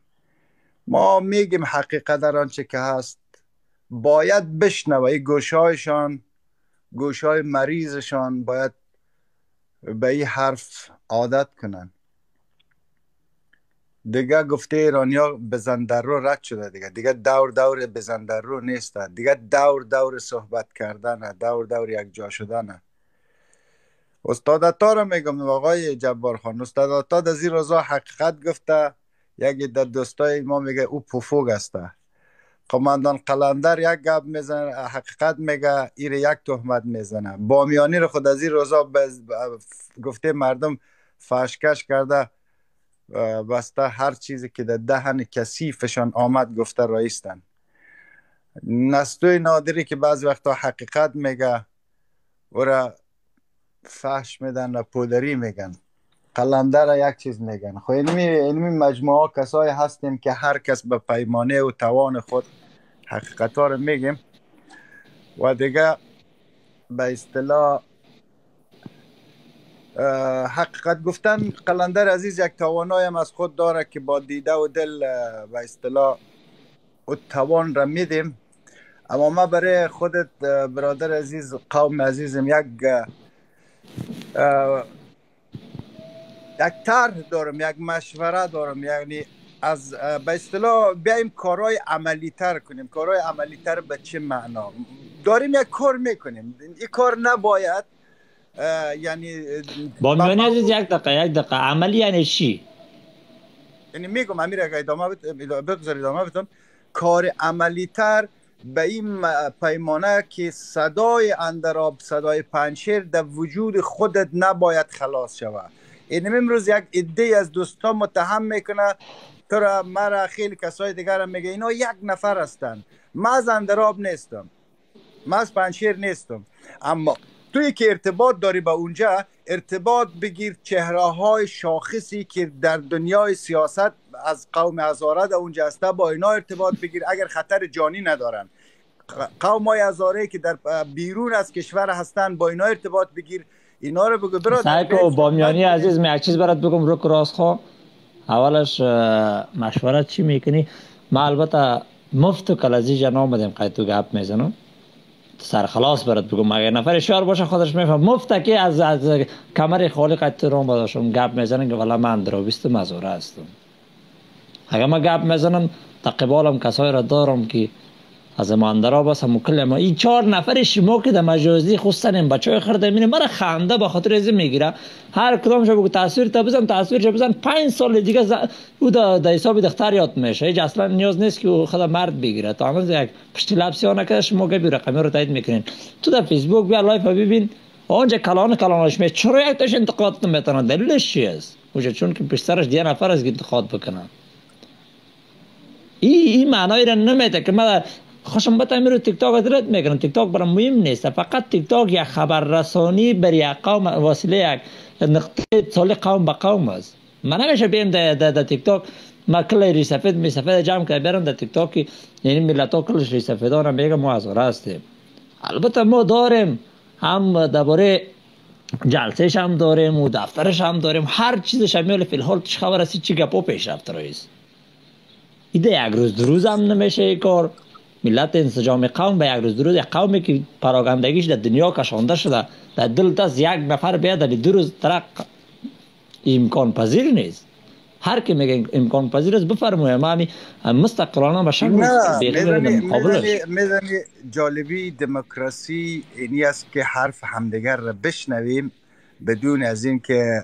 ما میگیم حقیقت در آنچه که هست. باید بشنوه. گوشهایشان گوشهای مریضشان باید به این حرف عادت کنن. دیگه گفته ایرانیا بزن در رو رد شده دیگه. دیگه دور دور بزن در رو نیست. دیگه دور دور صحبت کردن دور دور یک جا شدن استادتا رو میگم آقای جبار خان استادتا در زیر روزا حقیقت گفته. یکی در دوستای ما میگه او پفوگ است. قماندان قلندر یک گپ می‌زنه حقیقت میگه ایر یک تهمت می‌زنه بامیانی رو خود از این روزا بز... گفته مردم فشکش کرده بسته هر چیزی که در دهن کثیفشان آمد گفته رایستن نستوی نادری که بعض وقتا حقیقت میگه و را فحش میدن و پودری میگن قلندر یک چیز میگن خب علمی, علمی مجموعه کسای هستیم که هر کس به پیمانه و توان خود حقیقت ها رو میگیم و دیگه به اصطلاح حقیقت گفتن قلندر عزیز یک توانایی هم از خود داره که با دیده و دل به اصطلاح او توان را میدیم. اما ما برای خودت برادر عزیز قوم عزیزم یک یک طرح دارم یک مشوره دارم. یعنی از به اصطلاح بیایم کارهای عملی تر کنیم. کارهای عملی تر به چه معنا؟ داریم یک کار می‌کنیم. این کار نباید یعنی با میانی عزیز یک دقیقه یک دقیقه. عملی یعنی چی؟ یعنی میگم امیر اگه ادامه بگذار ادامه بتون کار عملی تر به این پیمانه که صدای اندراب صدای پنشیر در وجود خودت نباید خلاص شود. این امروز یک عده از دوستان متهم می‌کنه تو را مرا خیلی کسای دیگر میگه اینا یک نفر هستن. من از اندراب نیستم. من از پنشیر نیستم. اما توی که ارتباط داری به اونجا ارتباط بگیر چهره های شاخصی که در دنیای سیاست از قوم هزاره در اونجا هسته با اینا ارتباط بگیر اگر خطر جانی ندارن. قوم های هزاره که در بیرون از کشور هستن با اینا ارتباط بگیر. اینا رو بگو برات سعی بامیانی عزیز می یک چیز برات بگم رک راست خو اولش مشورت چی می‌کنی؟ ما البته مفت و کلزی جا نامدیم قید تو گپ می‌زنم. سرخلاص برات بگم اگر نفر شعر باشه خودش میفهم. مفت که از از کمر خالی قید تو رام باشم گپ می‌زنم که والا من درو بیست مزوره هستم. اگر ما گپ می‌زنم تقبالم کسای را دارم که از ماندرا بس هم ما این چهار نفر شما که در مجازی این بچه های خرده مینه مرا خنده به خاطر از می‌گیره. هر کدام شو بگو تصویر تا بزن تصویر شو بزن. پنج سال دیگه ز... او در حساب دختر یاد میشه. هیچ اصلا نیاز نیست که او خدا مرد بگیره. تا همون یک پشت لبسی ها نکرده شما گبی رقمی رو تایید می‌کنین. تو در فیسبوک بیا لایف ببین. آنجا کلان کلانش می چرا یک تاش انتقاد می‌تونن دلیلش چی است؟ اوجا چون که پشت سرش دیگه نفر از انتقاد بکنن. این این معنایی را نمیده که من خوشم بتا میرو تیک تاک ادرت می‌کنم تیک تاک برام مهم نیست. فقط تیک تاک یک خبر رسانی بر یک قوم وسیله یک نقطه اتصال قوم به قوم است. من نمیشه بیم در تیک تاک ما کل ری سفید می سفید جمع کرد برم در تیک تاک یعنی ملت ها کلش ری سفیدان میگه ما از هستیم. البته ما داریم هم درباره جلسهش هم داریم و دفترش هم داریم. هر چیزش هم فی الحال چه خبر است. چی گپو پیش رفت رئیس. ایده یک روز هم نمیشه کار. ملت انسجام قوم به یک روز یک قومی که پراگندگیش در دنیا کشانده شده در دل دست یک نفر بیاد در دو روز ترق امکان پذیر نیست. هر کی میگه امکان پذیر است بفرمایه. ما همی مستقلانه به شکل می‌زنی جالبی دموکراسی اینی است که حرف همدیگر را بشنویم بدون از اینکه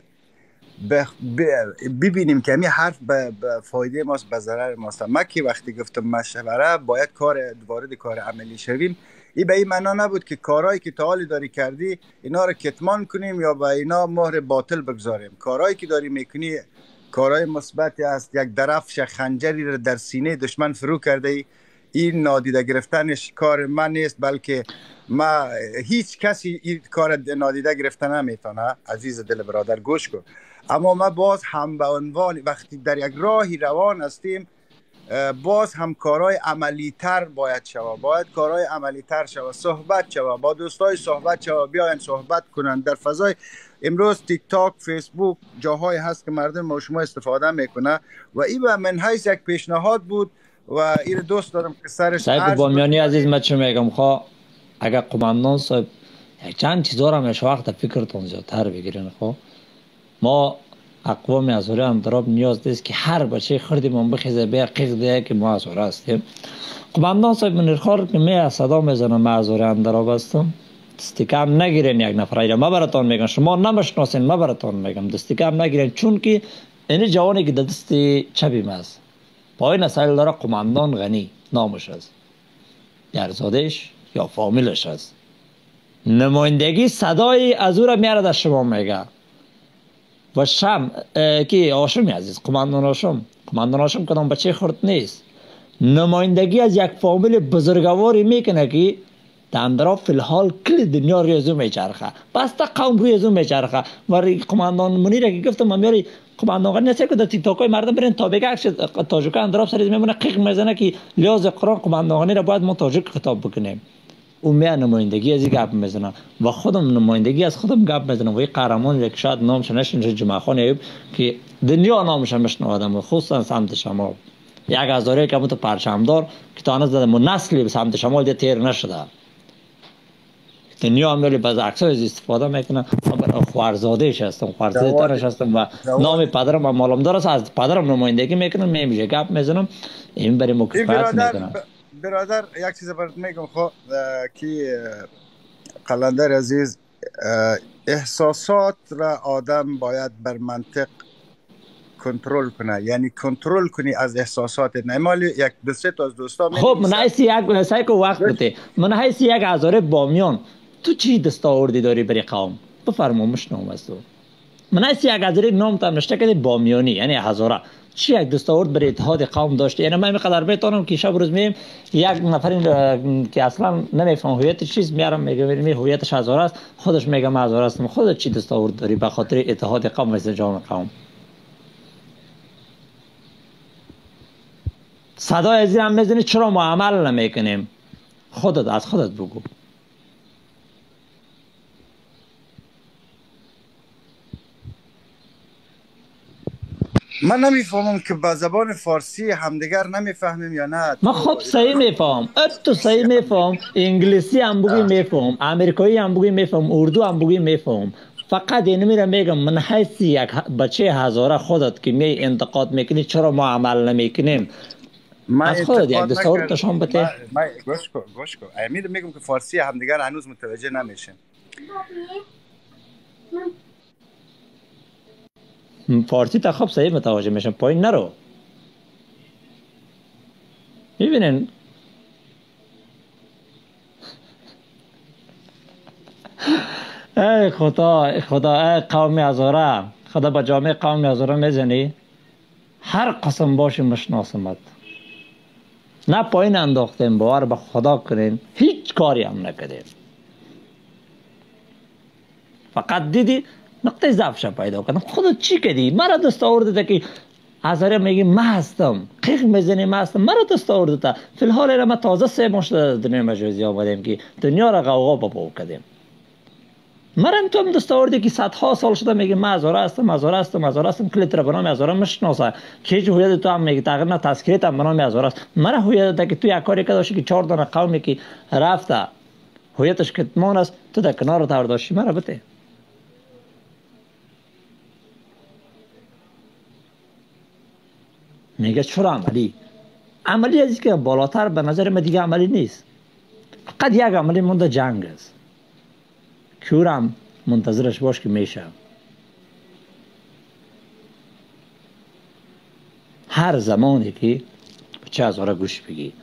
ببینیم که همین حرف به فایده ماست به ضرر ماست. ما که وقتی گفتم مشوره باید کار وارد کار عملی شویم. این به این معنا نبود که کارهایی که تا حالی داری کردی اینا رو کتمان کنیم یا به اینا مهر باطل بگذاریم. کارهایی که داری می‌کنی کارهای مثبتی است یک درفش خنجری رو در سینه دشمن فرو کرده ای. این نادیده گرفتنش کار من نیست بلکه ما هیچ کسی این کار نادیده گرفتن نمی‌تونه. عزیز دل برادر گوش کن. اما ما باز هم به عنوان وقتی در یک راهی روان هستیم باز هم کارهای عملی تر باید شود. باید کارهای عملی تر شود. صحبت شود. با دوستای صحبت شود. بیاین صحبت کنن در فضای امروز تیک تاک فیسبوک جاهایی هست که مردم ما شما استفاده می‌کنه و این به من حیث یک پیشنهاد بود و این دوست دارم که سرش صاحب بامیانی عزیز من چه میگم؟ خواه اگر قماندان صاحب چند چیزا رو همیشه وقت فکرتون زیادتر بگیرین خب؟ ما اقوام ازوره اندراب نیاز نیست که هر بچه خردی من بخیزه بیا قیق ده که ما ازوره هستیم. قماندان صاحب من خار که می صدا می‌زنم ما ازوره اندراب هستم. دستکم نگیرین یک نفر. ما براتون میگم. شما نمشناسین ما براتون میگم. دستکم نگیرین. چون که این جوانی که دست چپی است پایین اصل داره قماندان غنی. نامش است یارزادش یا فامیلش است نمایندگی صدای از او را میاره در شما میگه. و شم که آشمی عزیز قماندان آشم قماندان آشم کدام بچه خورد نیست. نمایندگی از یک فامیل بزرگواری می‌کنه که در فی الحال کل دنیا روی ازو میچرخه. بس تا قوم روی ازو میچرخه. و قماندان منیر که گفتم من میاری قماندان نیست که در تیک مردم برین تا بگه اکش تاجوکا اندراب سریز میمونه قیق می‌زنه که لیاز قرآن قماندانی را باید ما تاجوک خطاب بکنیم. او می نمایندگی از گپ می‌زنه و خودم نمایندگی از خودم گپ می‌زنم. و این قهرمان یک شاید نامش نشین جمعه خان ایوب که دنیا نامش میشنوادم. خصوصا سمت شمال. یک هزاره که تو پرچمدار که تا زده من نسلی به سمت شمال ده تیر نشده. دنیا هم ولی بعض عکس از استفاده می‌کنه من خوارزادهش هستم خوارزاده ترش هستم و نام پدرم و مالم دارست از پدرم نمایندگی می‌کنم. میمیشه گپ می‌زنم. این برای مکفیت می‌کنم. برادر یک چیز برات میگم خب که قلندر عزیز احساسات را آدم باید بر منطق کنترل کنه. یعنی کنترل کنی از احساسات نه. مالی یک دو سه تا از دوستا خب من ایسی یک سایکو وقت بده. من ایسی یک هزاره بامیان. تو چی دستاوردی داری بری قوم؟ بفرما مشنوم از تو. من ایسی یک هزاره نام تا نشته کده بامیانی یعنی هزاره. چی یک دستاورد برای اتحاد قوم داشته؟ یعنی من اینقدر بتونم که شب روز میم یک نفر که اصلا نمیفهم هویت چیز میارم میگه می هویتش هزار است. خودش میگه من هزار هستم. خودت چی دستاورد داری به خاطر اتحاد قوم و جام قوم؟ صدای از هم می‌زنی چرا ما عمل نمی‌کنیم؟ خودت از خودت بگو. من نمی‌فهمم که با زبان فارسی همدیگر نمی‌فهمیم یا نه. من خب صحیح میفهم. تو صحیح میفهم. انگلیسی هم بگی میفهم. امریکایی هم بگی میفهم. اردو هم بگی میفهم. فقط این میرم میگم. من حیث یک بچه هزاره خودت که می انتقاد می‌کنی چرا ما عمل نمی‌کنیم؟ از خودت یک دستور نشان بده. گوش کن گوش کن. میگم که فارسی همدیگر هنوز متوجه نمیشن فارسی تا خب صحیح متوجه میشم. پایین نرو. می‌بینین ای خدا خدا ای قوم ازاره خدا با جامعه قوم ازاره می‌زنی؟ هر قسم باشی مشناسمت. نه پایین انداختیم باور به خدا کنین. هیچ کاری هم نکردیم. فقط دیدی نقطه ضعفش پیدا کردم خودت چی کردی مرا دست آورده که هزاره میگی ما هستم. قیق می‌زنی ما هستم. مرا دست آورده تا. فی الحال ما تازه سه مشت دنیا مجازی آمدیم که دنیا را غوغا بپو کردیم. مرا تو هم دست آورده که صدها سال شده میگی ما هزاره هستم هزاره هستم هزاره هستم. کلی تر بنام هزاره مشناسه. که هیچ هویت تو هم میگی تغییر نه تذکریت هم بنام هزاره است مرا هویت که تو یک کاری که که چهار دانه قومی که رفته هویتش کتمان است تو در کنار تاور مرا بته میگه چرا عملی؟ عملی از که بالاتر به نظر من دیگه عملی نیست. فقط یک عملی مونده جنگ است. کورم منتظرش باش که میشه. هر زمانی که چه از گوش بگی.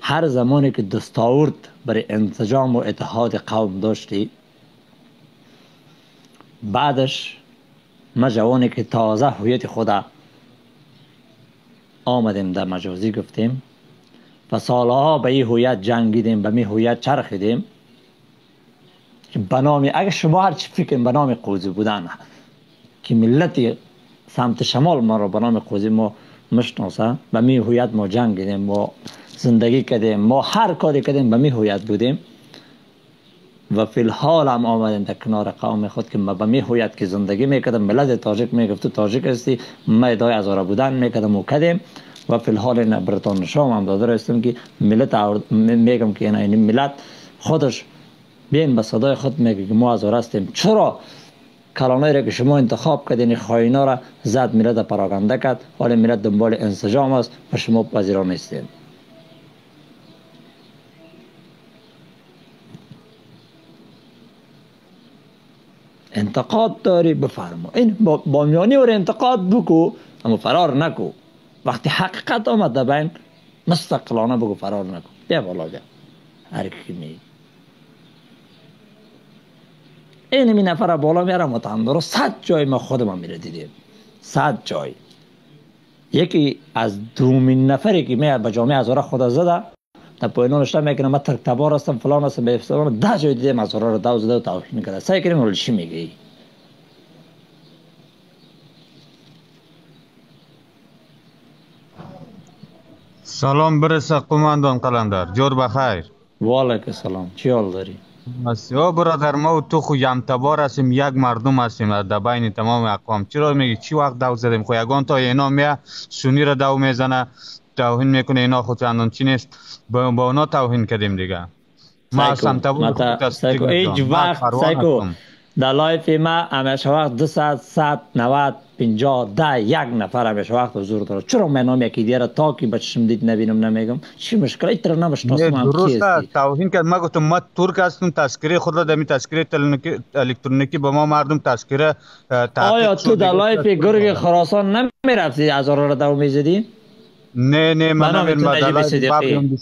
هر زمانی که دستاورد برای انتجام و اتحاد قوم داشتی. بعدش ما جوانی که تازه هویت خدا آمدیم در مجازی گفتیم. و سالها به این هویت جنگیدیم به می هویت چرخیدیم. که به نام اگر شما هر چی فکر به نام قوزی بودن که ملت سمت شمال ما رو به نام قوزی ما مشناسه به می هویت ما جنگیدیم ما زندگی کردیم ما هر کاری کردیم به می هویت بودیم. و فی الحال هم آمدیم در کنار قوم خود که به می هویت که زندگی می‌کردم ملت تاجیک می‌گفت تاجیک هستی. ما ادای از بودن می‌کردم و کردیم. و فی الحال این برتان شام هم داده رستم که ملت میگم که این ملت خودش بین به صدای خود میگه که ما از هستیم. چرا؟ کلانه را که شما انتخاب کردین خائنا را زد ملت پراگنده کرد. حال ملت دنبال انسجام است و شما پذیرا نیستین انتقاد داری بفرما. این با میانی و انتقاد بکو اما فرار نکو. وقتی حقیقت آمد در بین مستقلانه بگو فرار نکو. بیا بالا بیا. هر کی می این می نفر بالا میاره متهم داره. صد جای ما خودمان میره دیدیم. صد جای. یکی از دومین نفری که می به جامعه ازاره خدا زده در پایین نشته می‌کنه من ترک تبار هستم فلان هستم به افسران ده جای دیدیم ازاره رو دو زده و توحید کرده سعی کنیم رو چی میگی سلام برسه قماندان قلندر جور بخیر والیکم سلام چی حال داری بسیار برادر ما و تو خو یمتبار هستیم یک مردم هستیم در بین تمام اقوام چرا میگی چی وقت دو زدیم خو یگان تا اینا میا سونی را دو می‌زنه توهین می‌کنه اینا خود چندان چی نیست. با اونا توهین کردیم دیگه. ما تبور سایکو. ایج وقت سایکو. در لایف ما همیشه وقت دو ساعت ساعت نوت پینجا ده یک نفر همیشه وقت حضور داره چرا من نام یکی دیگه تا که بچشم دید نبینم نمیگم. چی مشکل؟ ایتر نمشناسم هم درست توهین کرد. ما گفتم ما ترک هستم تذکره خود را دمی تذکره الکترونیکی به ما مردم تذکره آیا تو در لایف گرگ خراسان نمی‌رفتی از را دو می‌زدی؟ نه نه من نمیرم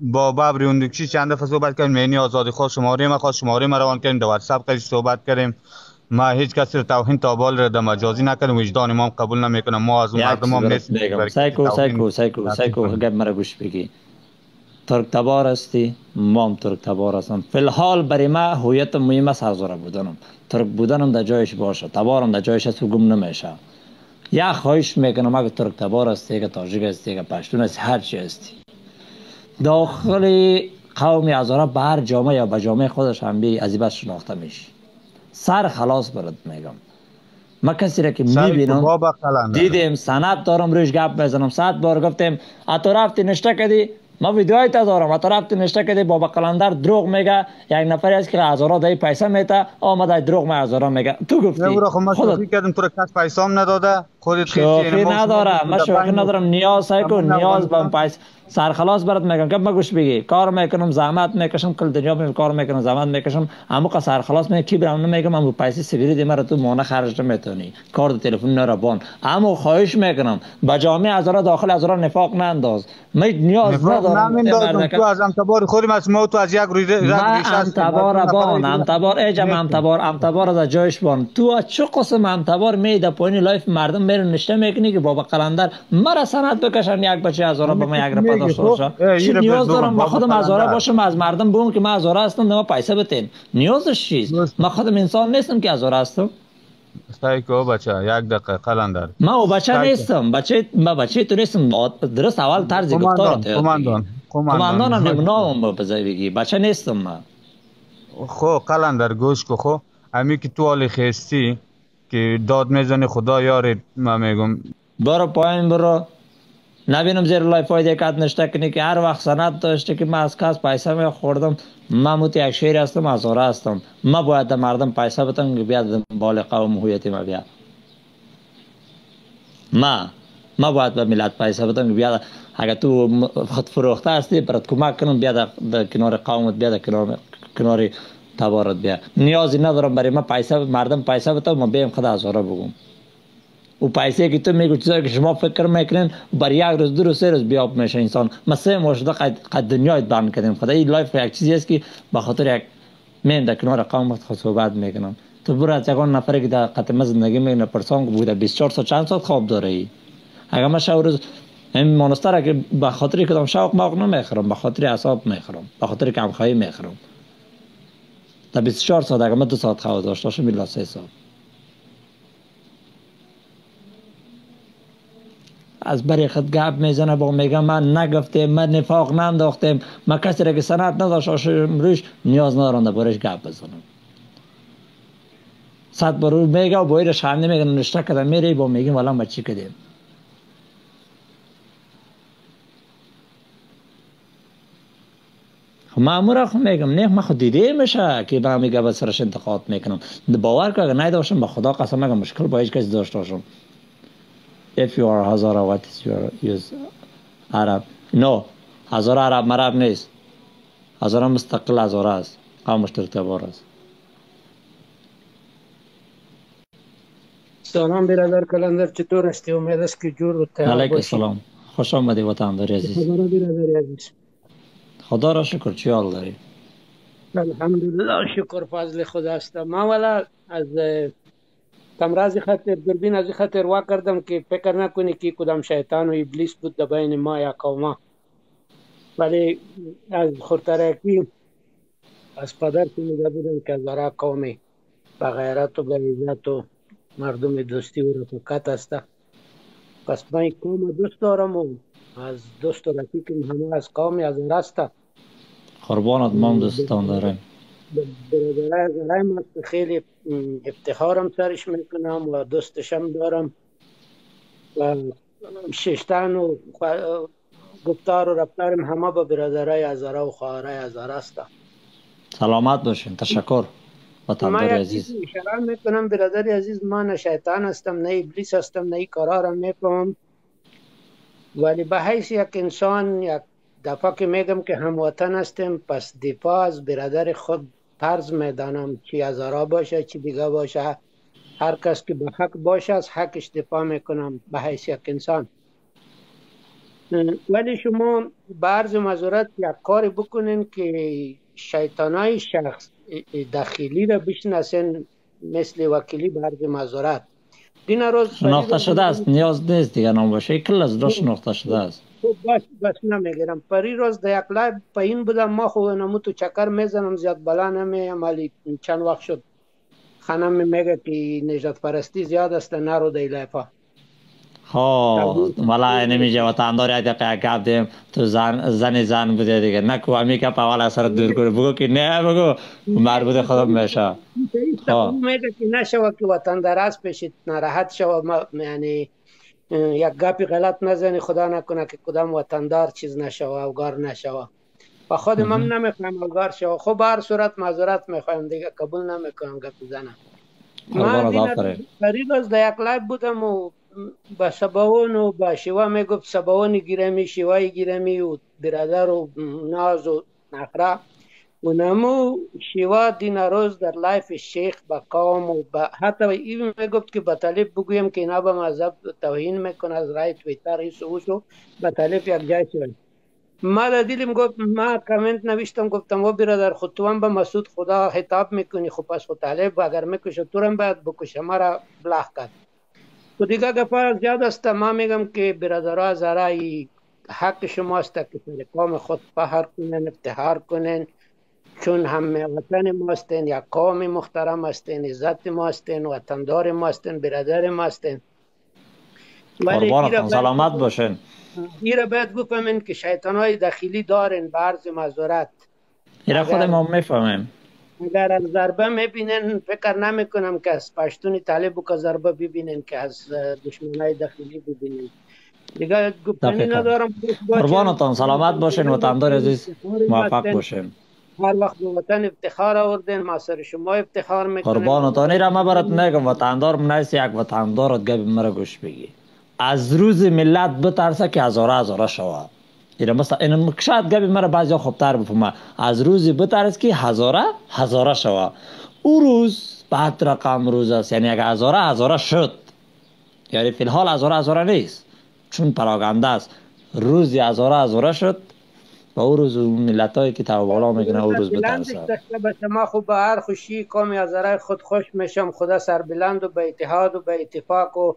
با بابری اندکشی چند دفعه صحبت کردیم مینی آزادی خواه شماره ما خواه شماره ما روان کردیم در واتساپ صحبت کردیم ما هیچ کسی توهین تابال را در مجازی نکردم وجدان ما قبول نمی‌کنم ما از مردم هم نیستیم سایکو سایکو سایکو سایکو گپ مرا گوش بگی ترک تبار هستی ما هم ترک تبار هستم فی الحال برای ما هویت مهم است بودنم ترک بودنم در جایش باشه تبارم در جایش و گم نمیشه یا خواهش می‌کنم اگه ترک تبار هستی که تاجیک هستی که پشتون هستی هر چی هستی. داخل قوم هزاره به هر جامعه یا به جامعه خودش هم بی از شناخته میشه. سر خلاص برات میگم. ما کسی را که می‌بینم دیدیم سند دارم روش گپ بزنم. صد بار گفتیم اتو رفتی نشته کدی ما ویدیوهای تا دارم اتو رفتی نشته کدی بابا قلندر دروغ میگه یک نفری است که هزارا دای پیسه میته آمده دروغ می هزارا میگه. تو گفتی. خودت کردم تو کس پیسه هم نداده خودت شوخی ندارم من شوخی ندارم. نیاز های نیاز به پیسه. سرخلاص برات میگم. که گوش بگی. کار می‌کنم زحمت می‌کشم کل دنیا می کار می‌کنم زحمت می‌کشم. اما که سرخلاص می کی برام نمیگم اما پیسه سیگاری مرا تو مانه خرج نمی‌تونی. کار تلفن نرا بان. اما خواهش می‌کنم. با جامعه از داخل از نفاق ننداز. می نیاز ندارم تو از امتبار خودم از ما تو از یک روی امتبار بان امتبار اجم امتبار امتبار از جایش بان. تو از چه قسم امتبار می در پایین لایف مردم میرن نشته می‌کنی که بابا قلندر مرا سند بکشن یک بچه هزار به ما یک داشته باشه. چی نیاز دارم؟ ما خودم ازاره باشم از مردم بگم که من ازاره هستم ما پیسه بتین نیازش چیست؟ ما خودم انسان نیستم که ازاره هستم. کو بچه یک دقیقه قلندر. ما او بچه نیستم. بچه ما بچه تو نیستم درست اول طرز گفتار کماندان کماندان هم نمونام بزای بگی. بچه نیستم ما خو قلندر گوش کو خو امی که تو حالی خیستی که داد می‌زنی خدا یاری ما میگم. برو پایین برو. نبینم زیر لای فایده کات نشته کنی که هر وقت سند داشته که من از کس پیسه می خوردم من موت یک هستم از هستم. ما باید مردم پیسه بتم که بیاد بال قوم هویت ما بیاد. ما ما باید به ملت پیسه بتم که بیاد. اگر تو خود فروخته هستی برات کمک کنم بیاد کنار قومت بیاد کنار کنار تبارت بیاد. نیازی ندارم برای ما پیسه مردم پیسه بتم ما بیم خدا هزاره بگم. و پیسه که تو میگو چیزایی که شما فکر می‌کنین بر یک روز دو روز سه روز بیاب میشه انسان ما سه ماه شده قد, قد دنیای بند کردیم خدا این live یک چیزی است که خاطر یک من در کنار قوم خود صحبت می‌کنم تو برو از یکان نفری که در قطعه زندگی می‌کنه پرسان بوده 24 ساعت چند ساعت خواب داره ای اگر من شب روز این مانستر که به خاطر کدام شوق موق نمی‌خورم به خاطر اعصاب می‌خورم به خاطر کم خواهی می‌خورم تا 24 ساعت اگر من دو ساعت خواب داشته باشم الا سه از بری خود گپ می‌زنه با میگه من نگفتم من نفاق ننداختم. من کسی را که سند نداشت روش نیاز ندارم در بارش گپ بزنم. صد بار میگه و با ایرش هم نمیگه نشته کده میره با میگه والا ما چی کدیم؟ مامورا خو میگم نه ما خود دیده میشه که با میگه سرش انتقاد می‌کنم. باور که اگر نداشتم به خدا قسم میگم مشکل با هیچ کسی داشته باشم. If you are Hazara what is your use Arab? No. Hazara عرب مرب نیست هزارا مستقل هزارا است قومش ترتبار است سلام برادر کلندر چطور هستی امید است که جور و تیار علیکم السلام خوش آمدی وطن داری عزیز خدا برادر عزیز خدا را شکر چی حال داری الحمدلله شکر فضل خدا است ما ولا از تمراز خاطر دوربین از خاطر وا کردم که فکر نکنی که کدام شیطان و ابلیس بود در بین ما یا قوما ولی از خورترکی از پدر شنیده بودم که برای قومی غیرت و به عزت و مردم دوستی و رفاقت است. پس من قوم دوست دارم و از دوست و رفیقم همه از قومی از است. قربانت ما دوستان داریم برادرای زرایم خیلی افتخارم سرش می‌کنم و دوستشم دارم و ششتن و گفتار و رفتارم همه با برادرای ازاره و خواهرای ازاره است. سلامت باشین. تشکر. وطندار عزیز. شرم می‌کنم برادر عزیز ما نه شیطان هستم نه ابلیس هستم نه کارارم می‌کنم. ولی به حیث یک انسان یک دفعه که میگم که هموطن هستیم پس دفاع از برادر خود فرض می‌دانم چی از آرا باشه چی دیگه باشه. هر کس که به حق باشه از حقش دفاع می‌کنم به حیث یک انسان. ولی شما برز مزورت یک کاری بکنین که شیطانای شخص داخلی را بشناسین مثل وکیلی برز مزورت دین روز شناخته شده است نیاز نیست دیگه نام باشه. کل از دو شناخته شده است. خب بس بس نمی‌گیرم. پری روز در یک لایب پایین بودم ما خو نمو تو چکر می‌زنم زیاد بلا نمیم. ولی چند وقت شد. خانم میگه که نجات پرستی زیاد است نرو دی لایفا ها ملا نمیشه و تاندار یاد که گپ دیم تو زن زن زن بوده دیگه. نکو امی که پاول سر دور کنه. بگو که نه بگو. مربوط خودم میشه ها میگه که نشو که وطن دراز پیشت ناراحت شو. یعنی یک گپی غلط نزنی خدا نکنه که کدام وطندار چیز نشوه اوگار نشوه. و خود من نمی‌خوایم اوگار شوه. خب هر صورت معذرت می‌خوایم دیگه. قبول نمی‌کنم گپ زنم. ما فرید از یک لایب بودم و با سباون و با شیوا می‌گفت سباون گیرمی شیوای گیرمی و برادر و ناز و نخره. و نمو شیوا دین روز در لایف شیخ با قوم و با حتی این می‌گفت که با طالب بگویم که اینا به مذهب توهین می‌کنه از رای تویتر ایس و اوشو با طالب یک جای شد ما در دلم گفت ما کامنت نوشتم گفتم و برادر خود تو هم به مسعود خدا خطاب می‌کنی خب پس خود طالب اگر می‌کشه تو هم باید بکشه مرا بلاخ کرد. دیگه گفت زیاد است ما میگم که برادرها زرای حق شماست که قوم خود فخر کنن افتخار کنن چون هم وطن ما هستین یا قوم محترم هستین عزت ما هستین وطندار ما هستین برادر ما هستین قربانتون سلامت باشین. ایره باید بفهمین که شیطان های داخلی دارن به عرض مزارت ایره خود ما می‌فهمیم. اگر از ضربه می‌بینن فکر نمی کنم که از پشتون طالب که ضربه ببینن که از دشمن های داخلی ببینن. دیگه گفتنی ندارم. قربانتان سلامت باشین وطندار عزیز موفق باشین. هر وقت به وطن افتخار آوردین ما سر شما افتخار می‌کنیم. قربانتانی را ما برات میگم وطندار نیست یک وطندارت گپ مرا گوش بگی. از روز ملت بترسه که هزاره هزاره شوه اینا مثلا این شاید گپ مرا بعضی خوبتر بفهمه. از روزی بترس که هزاره هزاره شوه. او روز بعد رقم روز است. یعنی اگر هزاره هزاره شد. یعنی فی الحال هزاره هزاره نیست. چون پراگنده است. روزی هزاره هزاره شد. و او روز ملت هایی که تو بالا می‌کنه او روز بترسه. ما خوب به هر خوشی قوم هزاره خود خوش میشم. خدا سربلند و به اتحاد و به اتفاق و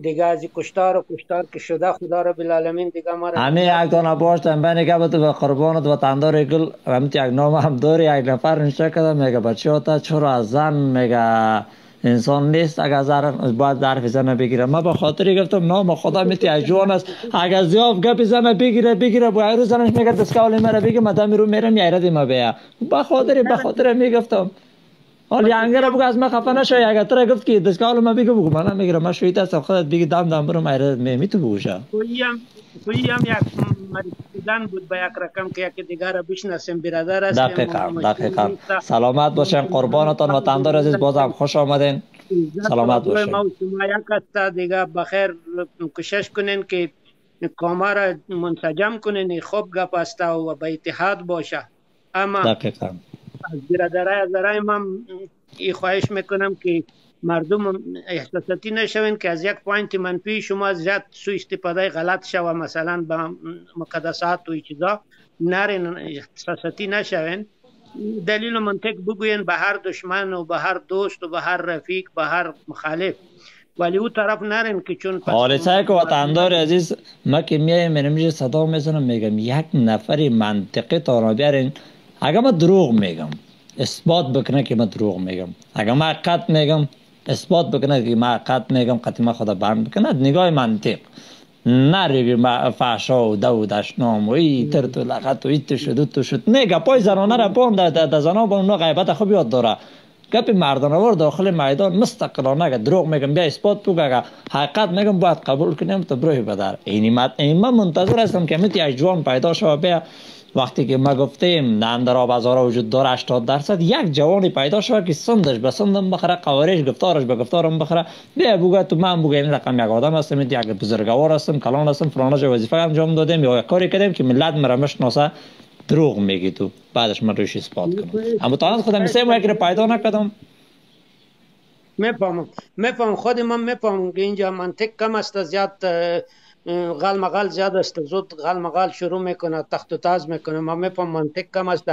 دیگه از کشتار و کشتار که شده خدا رب العالمین دیگه ما همه یک دانه باش تنبه که بود به قربانت و تندار گل همت یک نام هم داری یک نفر نشه کده میگه بچه ها تا چرا از زن؟ میگه انسان نیست. اگر ظرف باید ظرف زن بگیره. ما به خاطر گفتم نام خدا میتی جوان است. اگر زیاف گپ زن بگیره بگیره. با ایرو زنش میگه دسکالی مرا بگه ما دمی رو میرم یایرد ما بیا. به خاطر به خاطر می‌گفتم. حال ینگر بگو از ما خفه نشو اگر تو گفت که دستگاه ما بگو بگو. من می‌گیرم. من شویت هستم. خودت بگی دم دم برم ایرد می تو بگوشه توی هم یک مریضیدن بود به یک رقم که یک دیگر بشناسیم برادر است دقیقا دقیقا. سلامت باشین قربانتان و تندار عزیز بازم خوش آمدین. سلامت باشین. ما شما یک دیگه بخیر. کوشش کنین که کاما را منسجم کنین. خوب گپ است و به اتحاد باشه. اما دقیقا. از برادرای از من ای خواهش می‌کنم که مردم احساساتی نشوین که از یک point منفی شما زیاد سو استفاده غلط شوه مثلا به مقدسات و چیزا نرین احساساتی نشوین. دلیل و منطق بگوین به هر دشمن و به هر دوست و به هر رفیق به هر مخالف. ولی او طرف نرین که چون حالسه که وطندار عزیز. ما که میایم میرم صدا می‌زنم میگم یک نفر منطقی تا بیارین. اگر ما دروغ میگم اثبات بکنه که ما دروغ میگم اگر ما حقیقت میگم اثبات بکنه که ما حقیقت میگم قطعی خدا بند بکنه نگاه منطق نری ما فحشا و دو دشنام و ای تر تو لغت و ای تو شد تو شد نه گپای زنانه را بان در زنان با اونا غیبت خوب یاد داره گپ مردان ور داخل میدان مستقلانه اگر دروغ میگم بیا اثبات بگو اگر حقیقت میگم باید قبول کنیم تو بروی بدر اینی من منتظر هستم که میتی جوان پیدا شو بیا وقتی که ما گفتیم نندرا بازار وجود داره 80 درصد یک جوانی پیدا شد که سندش به سندم بخره قوارش گفتارش به گفتارم بخره بیا بگو تو من بگو این رقم یک آدم هستم یک بزرگوار هستم کلان هستم فلانش وظیفه انجام دادیم یا کاری کردیم که ملت مرا مشناسه دروغ میگی تو. بعدش من روش اثبات کنم. اما تا خودم سه یک پیدا نکردم. می‌فهمم. می‌فهمم. خود می‌فهمم که اینجا منطق کم است زیاد غل مغال زیاد است. زود غل مغال شروع می‌کنه تخت و تاز می‌کنه. ما میفهم منطق کم است.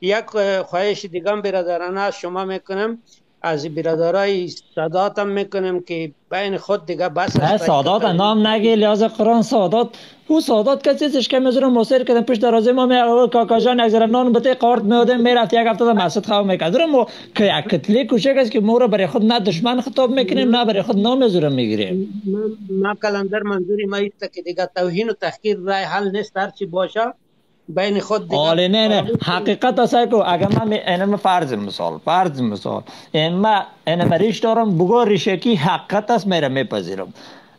یک خواهش دیگه برادرانه شما می‌کنم از برادرای سادات هم می‌کنم که بین خود دیگه بس است. سادات نام نگی لحاظ قرآن سادات. او سادات کسی است که می‌ذارم مصیر کردم پیش درازه ما می کاکا جان یک ذره نان بته قارت میادم می‌رفت یک هفته مسجد خواه می‌کرد. ما که یک کتله کوچک است که ما رو برای خود نه دشمن خطاب می‌کنیم نه برای خود نام می‌ذارم می‌گیریم. ما کلندر منظوری ما است که دیگه توهین و تحقیر رای حل نیست هر چی باشه بین خود دیگه. آله نه نه. حقیقت است که اگر من اینم فرض مثال فرض مثال این ما اینم ریش دارم بگو ریشکی حقیقت است میرم میپذیرم.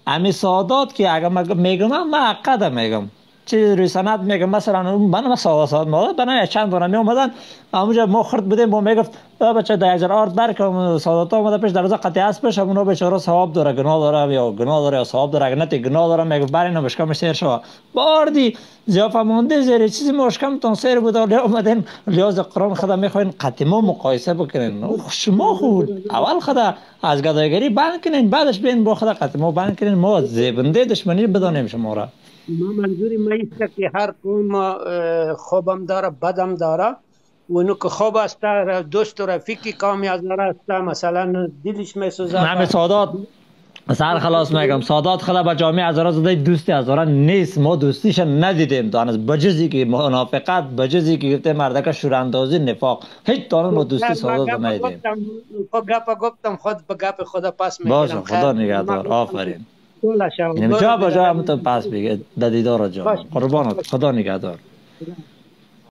امی سادات که اگر میگم من حقیقت میگم. چه روی سند میگم مثلا من ما سوال سوال ما بنا چند دونه می اومدن. اونجا ما خرد بودیم با می‌گفت بچه 10000 آرد برکم سادات اومده پیش در قطعی است پیش اونو بیچاره ثواب داره گناه داره یا گناه داره یا ثواب داره نه گناه داره برای اینو بشکم سیر شو باردی زیافه مونده زیر چیزی مشکم تون سیر بود و اومدین لیاز قرآن خدا می‌خواین قطعی مقایسه بکنین. شما خود اول خدا از گدایگری بند کنین بعدش بین با خدا قطعی بند کنین. ما زیبنده دشمنی بدانیم شما را. ما منظوری ما است که هر قوم خوبم داره بدم داره. و اونو که خوب است دوست و رفیقی کامی از است مثلا دلش میسوزه همه سادات سر خلاص میگم. سادات خدا به جامعه از زده دوستی از نیست. ما دوستیش ندیدیم. دانست بجزی که منافقت بجزی که گفته مردک شوراندازی نفاق. هیچ دانست ما دوستی سادات ندیدیم. خب گپ گفتم خود به گپ خدا پس می‌گیرم. باشه خدا نگهدار. آفرین. یعنی جا با جا هم تو پس بگه در دیدار جا قربانت خدا نگهدار.